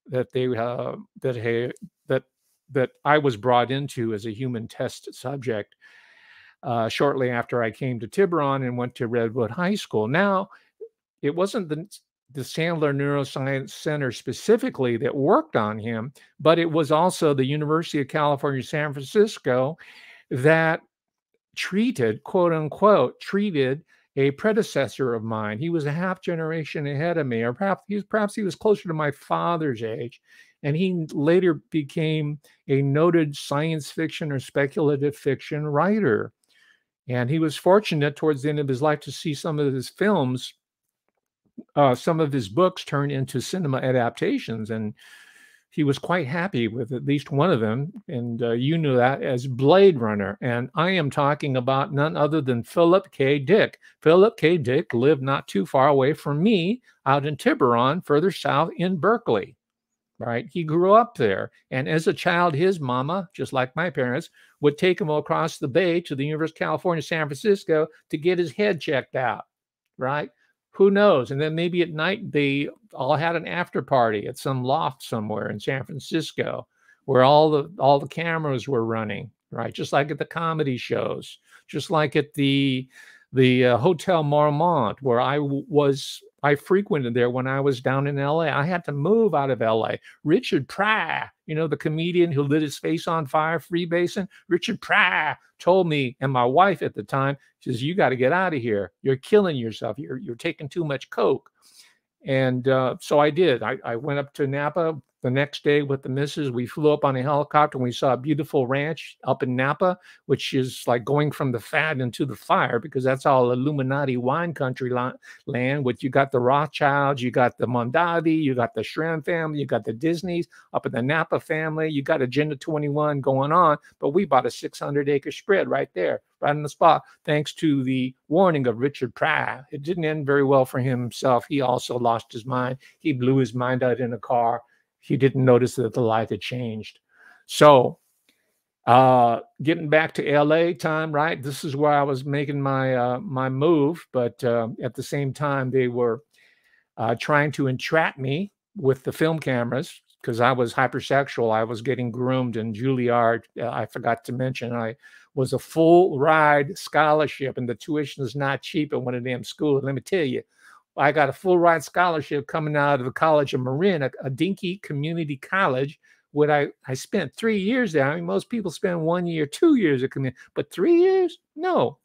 that they uh, that hey, that I was brought into as a human test subject uh, shortly after I came to Tiburon and went to Redwood High School. Now, it wasn't the the Sandler Neuroscience Center specifically that worked on him, but it was also the University of California, San Francisco that treated, quote unquote, treated a predecessor of mine. He was a half generation ahead of me, or perhaps he was, perhaps he was closer to my father's age and he later became a noted science fiction or speculative fiction writer. And he was fortunate towards the end of his life to see some of his films, uh, some of his books turn into cinema adaptations. And he was quite happy with at least one of them. And uh, you knew that as Blade Runner. And I am talking about none other than Philip K. Dick. Philip K. Dick lived not too far away from me out in Tiburon, further south in Berkeley right? He grew up there. And as a child, his mama, just like my parents, would take him across the bay to the University of California, San Francisco to get his head checked out, right? Who knows? And then maybe at night they all had an after party at some loft somewhere in San Francisco where all the all the cameras were running, right? Just like at the comedy shows, just like at the the uh, Hotel Marmont, where I w- was I frequented there when I was down in LA. I had to move out of LA. Richard Pryor, you know, the comedian who lit his face on fire, freebasing, Richard Pryor told me, and my wife at the time, says, You got to get out of here. You're killing yourself. You're, you're taking too much Coke. And uh, so I did. I, I went up to Napa, the next day with the missus, we flew up on a helicopter and we saw a beautiful ranch up in Napa, which is like going from the fat into the fire because that's all Illuminati wine country land. Which you got the Rothschilds, you got the Mondavi, you got the Shrem family, you got the Disneys up in the Napa family, you got Agenda 21 going on. But we bought a 600 acre spread right there, right on the spot, thanks to the warning of Richard Pryor. It didn't end very well for himself. He also lost his mind. He blew his mind out in a car he didn't notice that the light had changed. So, uh, getting back to LA time, right? This is where I was making my uh, my move, but uh, at the same time, they were uh, trying to entrap me with the film cameras because I was hypersexual. I was getting groomed in Juilliard. Uh, I forgot to mention I was a full ride scholarship, and the tuition is not cheap at one of them schools. Let me tell you, I got a full ride scholarship coming out of the College of Marin, a, a dinky community college would I I spent three years there. I mean, most people spend one year, two years at community, but three years? No.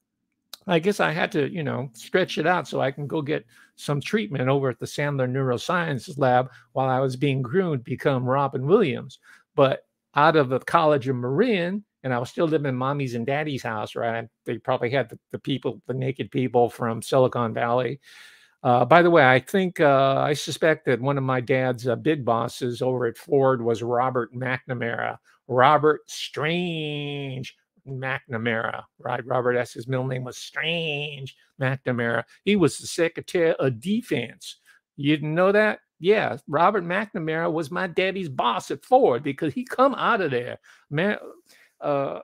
I guess I had to, you know, stretch it out so I can go get some treatment over at the Sandler Neurosciences Lab while I was being groomed to become Robin Williams. But out of the College of Marin, and I was still living in mommy's and daddy's house, right? They probably had the, the people, the naked people from Silicon Valley. Uh, by the way, I think uh, I suspect that one of my dad's uh, big bosses over at Ford was Robert McNamara. Robert Strange McNamara, right? Robert S. His middle name was Strange McNamara. He was the Secretary of Defense. You didn't know that? Yeah, Robert McNamara was my daddy's boss at Ford because he come out of there. Man, uh,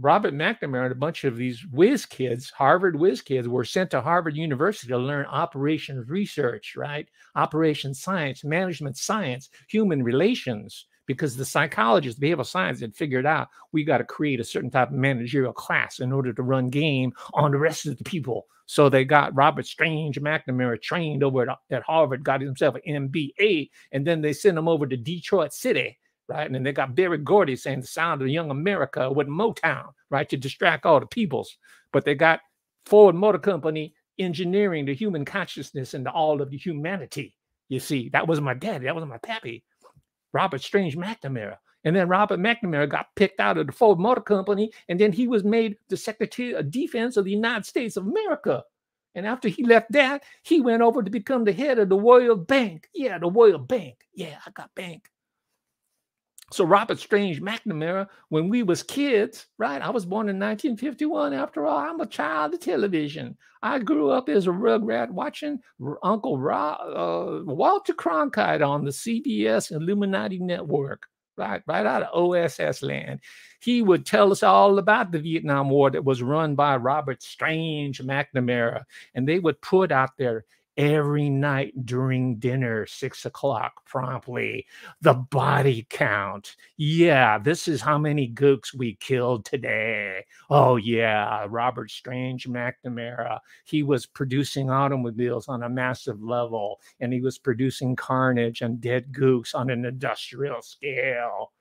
Robert McNamara and a bunch of these whiz kids, Harvard whiz kids, were sent to Harvard University to learn operations research, right? Operations science, management science, human relations, because the psychologists, behavioral science had figured out we got to create a certain type of managerial class in order to run game on the rest of the people. So they got Robert Strange McNamara trained over at, at Harvard, got himself an MBA, and then they sent him over to Detroit City right? And then they got Berry Gordy saying the sound of young America with Motown, right, to distract all the peoples. But they got Ford Motor Company engineering the human consciousness into all of the humanity. You see, that was my daddy, that was my pappy, Robert Strange McNamara. And then Robert McNamara got picked out of the Ford Motor Company, and then he was made the Secretary of Defense of the United States of America. And after he left that, he went over to become the head of the World Bank. Yeah, the World Bank. Yeah, I got bank. So Robert Strange McNamara, when we was kids, right? I was born in 1951. After all, I'm a child of television. I grew up as a rugrat watching Uncle Ra, uh, Walter Cronkite on the CBS Illuminati Network, right? Right out of OSS land. He would tell us all about the Vietnam War that was run by Robert Strange McNamara, and they would put out their every night during dinner, six o'clock promptly. The body count. Yeah, this is how many gooks we killed today. Oh, yeah, Robert Strange McNamara. He was producing automobiles on a massive level, and he was producing carnage and dead gooks on an industrial scale.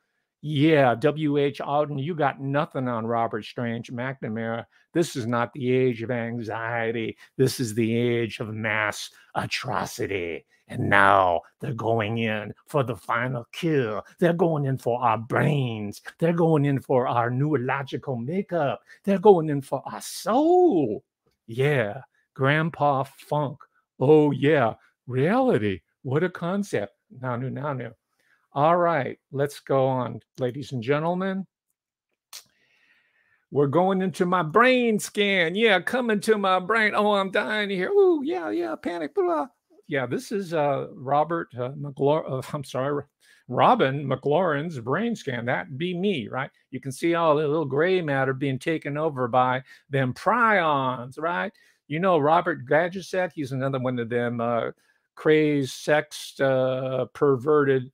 Yeah, W.H. Auden, you got nothing on Robert Strange McNamara. This is not the age of anxiety. This is the age of mass atrocity. And now they're going in for the final kill. They're going in for our brains. They're going in for our neurological makeup. They're going in for our soul. Yeah, Grandpa Funk. Oh, yeah, reality. What a concept. Now, now. All right, let's go on, ladies and gentlemen. We're going into my brain scan. Yeah, coming to my brain. Oh, I'm dying here. Ooh, yeah, yeah, panic. Blah. Yeah, this is uh, Robert uh, McLaurin. Uh, I'm sorry, Robin McLaurin's brain scan. That be me, right? You can see all the little gray matter being taken over by them prions, right? You know, Robert Gajdusek, he's another one of them uh, crazed, sex, uh, perverted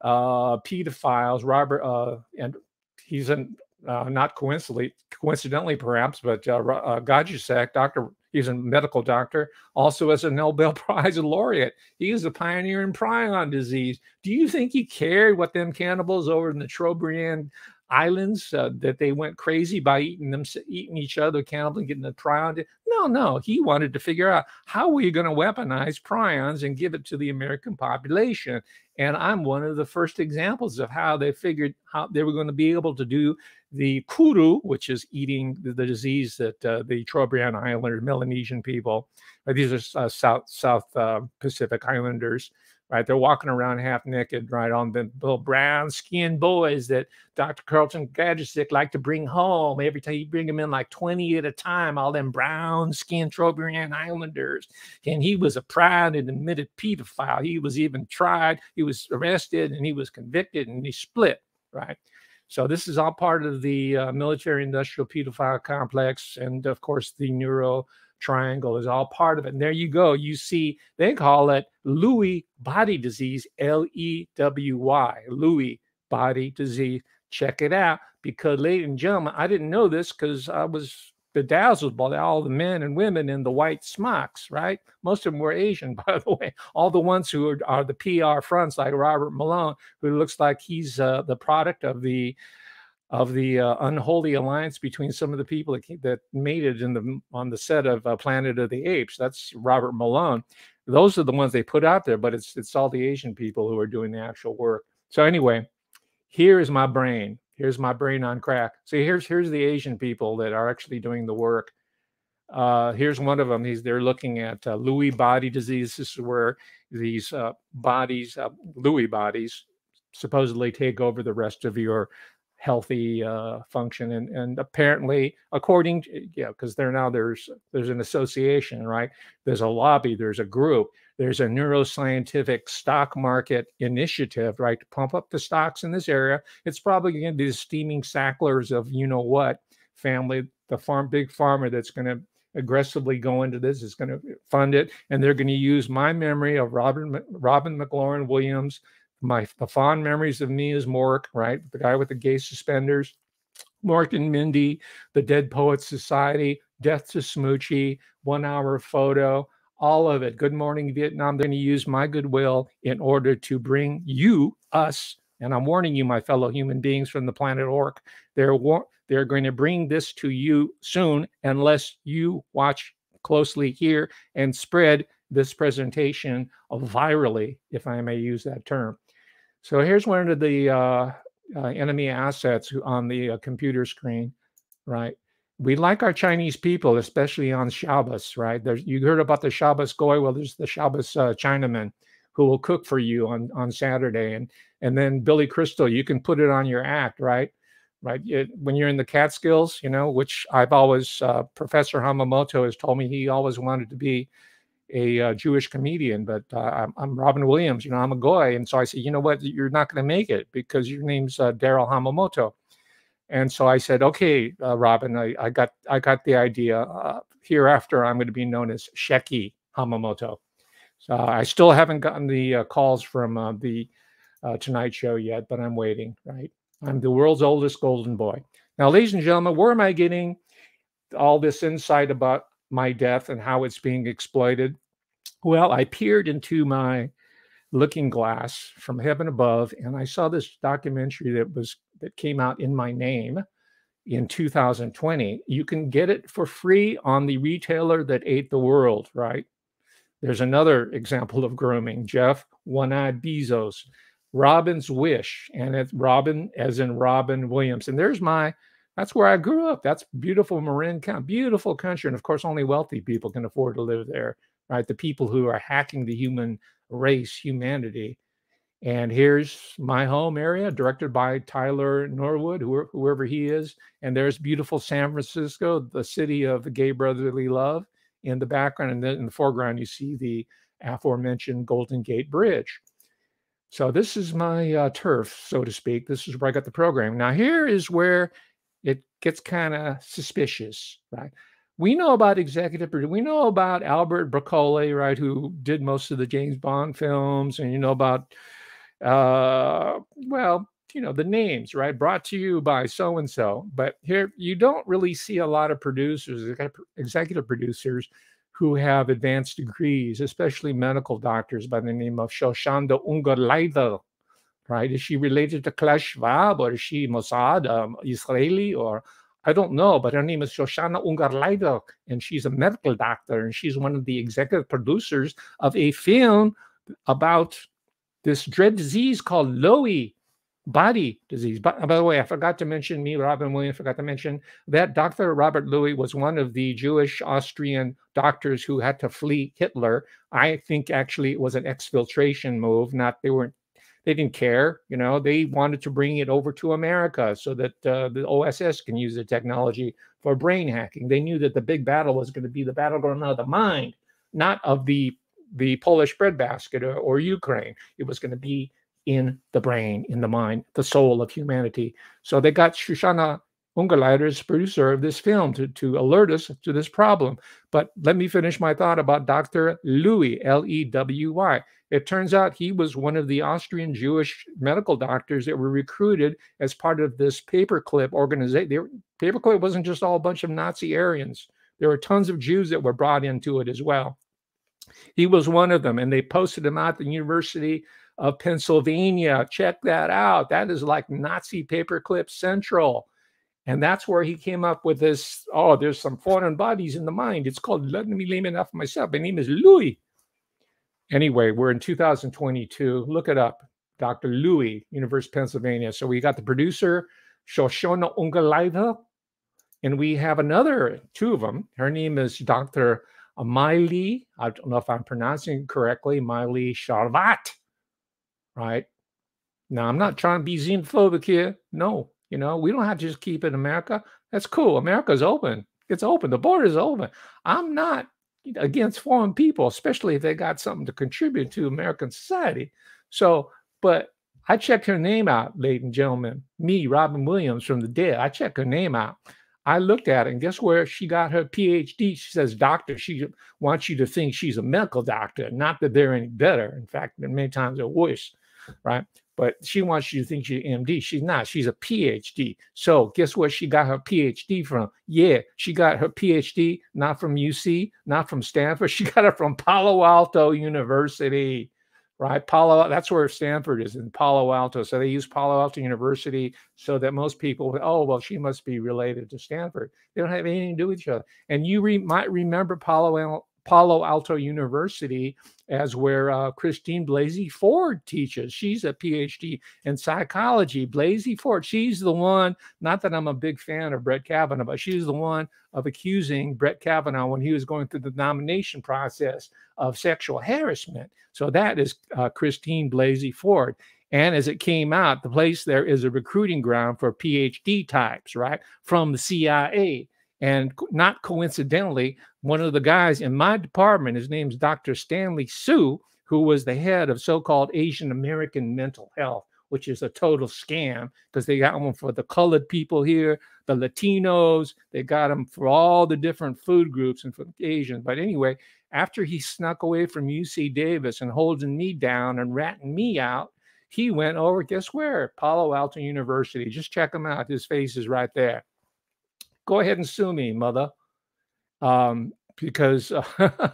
uh, pedophiles. Robert, uh, and he's an, uh, not coincidentally, coincidentally perhaps, but uh, uh, Gajdusek, Doctor, he's a medical doctor, also as a Nobel Prize laureate. He is a pioneer in prion disease. Do you think he cared what them cannibals over in the Trobriand islands uh, that they went crazy by eating them, eating each other, cannibal, getting the prion? No, no. He wanted to figure out how were you going to weaponize prions and give it to the American population. And I'm one of the first examples of how they figured how they were going to be able to do the kuru, which is eating the, the disease that uh, the Trobriand Islander Melanesian people, uh, these are uh, South South uh, Pacific Islanders, right? They're walking around half naked, right, on the little brown skinned boys that Dr. Carleton Gajdusek liked to bring home. Every time you bring them in like 20 at a time, all them brown skinned Trobriand Islanders. And he was a proud and admitted pedophile. He was even tried, he was arrested, and he was convicted, and he split, right? So this is all part of the uh, military industrial pedophile complex, and of course the neuro triangle is all part of it. And there you go. You see, they call it Lewy body disease, L E W Y, Lewy body disease. Check it out because, ladies and gentlemen, I didn't know this because I was bedazzled by all the men and women in the white smocks, right? Most of them were Asian, by the way. All the ones who are, are the PR fronts, like Robert Malone, who looks like he's uh, the product of the of the uh, unholy alliance between some of the people that, that made it in the on the set of uh, Planet of the Apes. That's Robert Malone. Those are the ones they put out there, but it's it's all the Asian people who are doing the actual work. So anyway, here is my brain. Here's my brain on crack. See, here's here's the Asian people that are actually doing the work. Uh, here's one of them. He's they're looking at uh, Lewy body disease. This is where these uh, bodies, uh, Lewy bodies, supposedly take over the rest of your healthy uh, function and and apparently according to, yeah because there now there's there's an association right? There's a lobby there's a group there's a neuroscientific stock market initiative right to pump up the stocks in this area. It's probably going to be the steaming sacklers of you know what family the farm big farmer that's going to aggressively go into this is going to fund it and they're going to use my memory of robin robin mclaurin williams my fond memories of me is Mork, right? The guy with the gay suspenders. Mork and Mindy, the Dead Poets Society, Death to Smoochy, One Hour Photo, all of it. Good Morning Vietnam. They're going to use my goodwill in order to bring you, us, and I'm warning you, my fellow human beings from the planet Ork, they're they're going to bring this to you soon unless you watch closely here and spread this presentation virally, if I may use that term. So here's one of the uh, uh, enemy assets on the uh, computer screen, right? We like our Chinese people, especially on Shabbos, right? There's, you heard about the Shabbos goy. Well, there's the Shabbos uh, Chinaman who will cook for you on on Saturday, and and then Billy Crystal, you can put it on your act, right? Right. It, when you're in the Catskills, you know, which I've always uh, Professor Hamamoto has told me he always wanted to be a uh, Jewish comedian, but uh, I'm, I'm, Robin Williams. You know, I'm a goy, and so I said, you know what, you're not going to make it because your name's uh, Daryl Hamamoto. And so I said, okay, uh, Robin, I, I, got I got the idea. Uh, hereafter, I'm going to be known as Shecky Hamamoto. So I still haven't gotten the uh, calls from the Tonight Show yet, but I'm waiting. Right, I'm the world's oldest golden boy. Now, ladies and gentlemen, where am I getting all this insight about my death and how it's being exploited? Well, I peered into my looking glass from heaven above and I saw this documentary that was that came out in my name in 2020. You can get it for free on the retailer that ate the world, right? There's another example of grooming, Jeff One-Eyed Bezos, Robin's Wish, and it's Robin as in Robin Williams. And there's my that's where I grew up. That's beautiful Marin County, beautiful country. And of course, only wealthy people can afford to live there, right? The people who are hacking the human race, humanity. And here's my home area, directed by Tyler Norwood, whoever he is. And there's beautiful San Francisco, the city of the gay brotherly love in the background. And then in the foreground, you see the aforementioned Golden Gate Bridge. So this is my uh, turf, so to speak. This is where I got the program. Now, here is where gets kind of suspicious, right? We know about executive producer. We know about Albert Broccoli, right, who did most of the James Bond films, and you know about, uh, well, you know the names, right? Brought to you by so and so. But here, you don't really see a lot of producers, executive producers, who have advanced degrees, especially medical doctors by the name of Shoshana Ungerleider, right? Is she related to Klaus Schwab or is she Mossad, um, Israeli, or I don't know, but her name is Shoshana Ungerleider, and she's a medical doctor, and she's one of the executive producers of a film about this dread disease called Lewy body disease. But by the way, I forgot to mention me, Robin Williams, forgot to mention that Dr. Robert Lewy was one of the Jewish Austrian doctors who had to flee Hitler. I think actually it was an exfiltration move, not they weren't they didn't care. You know, they wanted to bring it over to America so that uh, the OSS can use the technology for brain hacking. They knew that the big battle was going to be the battleground of the mind, not of the the Polish breadbasket or, or Ukraine. It was going to be in the brain, in the mind, the soul of humanity. So they got Shoshana Ungerleider as producer of this film to, to alert us to this problem. But let me finish my thought about Dr. Lewy, L E W Y. It turns out he was one of the Austrian Jewish medical doctors that were recruited as part of this paperclip organization. Paperclip wasn't just all a bunch of Nazi Aryans. There were tons of Jews that were brought into it as well. He was one of them, and they posted him out the University of Pennsylvania. Check that out. That is like Nazi Paperclip Central. And that's where he came up with this. Oh, there's some foreign bodies in the mind. It's called Let Me Name Enough Myself. My name is Lewy. Anyway, we're in 2022. Look it up. Dr. Lewy, University of Pennsylvania. So we got the producer, Shoshana Ungerleider, and we have another two of them. Her name is Dr. Miley. I don't know if I'm pronouncing it correctly. Miley Sharvat. Right. Now, I'm not trying to be xenophobic here. No, you know, we don't have to just keep it in America. That's cool. America's open. It's open. The border is open. I'm not against foreign people, especially if they got something to contribute to American society. So, but I checked her name out, ladies and gentlemen. Me, Robin Williams from the dead. I checked her name out. I looked at it, and guess where she got her PhD? She says, Doctor. She wants you to think she's a medical doctor, not that they're any better. In fact, many times they're worse, right? But she wants you to think she's an MD. She's not. She's a PhD. So guess where she got her PhD from? Yeah, she got her PhD not from UC, not from Stanford. She got it from Palo Alto University right? Palo, that's where Stanford is in Palo Alto. So they use Palo Alto University so that most people, oh, well, she must be related to Stanford. They don't have anything to do with each other. And you re- might remember Palo, Palo Alto University as where uh, Christine Blasey Ford teaches. She's a PhD in psychology. Blasey Ford, she's the one, not that I'm a big fan of Brett Kavanaugh, but she's the one of accusing Brett Kavanaugh when he was going through the nomination process of sexual harassment. So that is uh, Christine Blasey Ford. And as it came out, the place there is a recruiting ground for PhD types, right, from the CIA. And not coincidentally, one of the guys in my department, his name's Dr. Stanley Sue, who was the head of so called Asian American mental health, which is a total scam because they got one for the colored people here, the Latinos, they got them for all the different food groups and for Asians. But anyway, after he snuck away from UC Davis and holding me down and ratting me out, he went over, guess where? Palo Alto University. Just check him out. His face is right there go ahead and sue me, mother, um, because uh,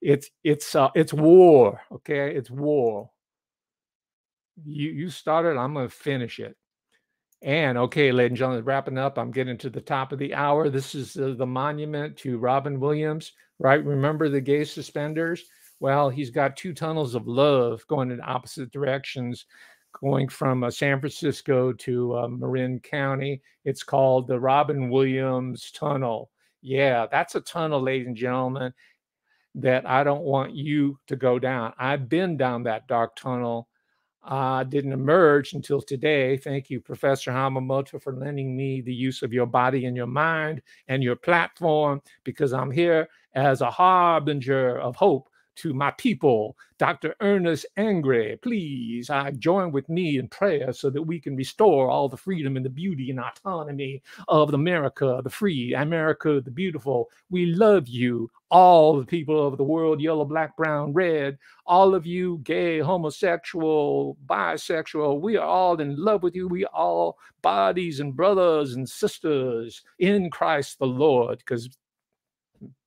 it's it's uh, it's war. Okay, it's war. You you started. I'm to finish it. And okay, ladies and gentlemen, wrapping up. I'm getting to the top of the hour. This is uh, the monument to Robin Williams, right? Remember the gay suspenders? Well, he's got two tunnels of love going in opposite directions going from uh, San Francisco to uh, Marin County. It's called the Robin Williams Tunnel. Yeah, that's a tunnel, ladies and gentlemen, that I don't want you to go down. I've been down that dark tunnel. I uh, didn't emerge until today. Thank you, Professor Hamamoto, for lending me the use of your body and your mind and your platform because I'm here as a harbinger of hope to my people, Dr. Ernest Angley, please uh, join with me in prayer so that we can restore all the freedom and the beauty and autonomy of America, the free, America, the beautiful. We love you, all the people of the world, yellow, black, brown, red, all of you, gay, homosexual, bisexual, we are all in love with you. We are all bodies and brothers and sisters in Christ the Lord, because,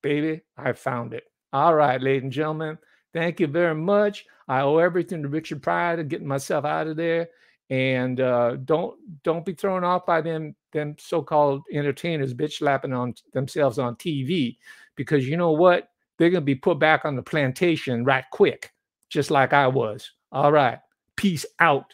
baby, I found it. All right, ladies and gentlemen, thank you very much. I owe everything to Richard Pryor to getting myself out of there. And uh, don't don't be thrown off by them them so-called entertainers bitch slapping on themselves on TV because you know what? They're gonna be put back on the plantation right quick, just like I was. All right. Peace out.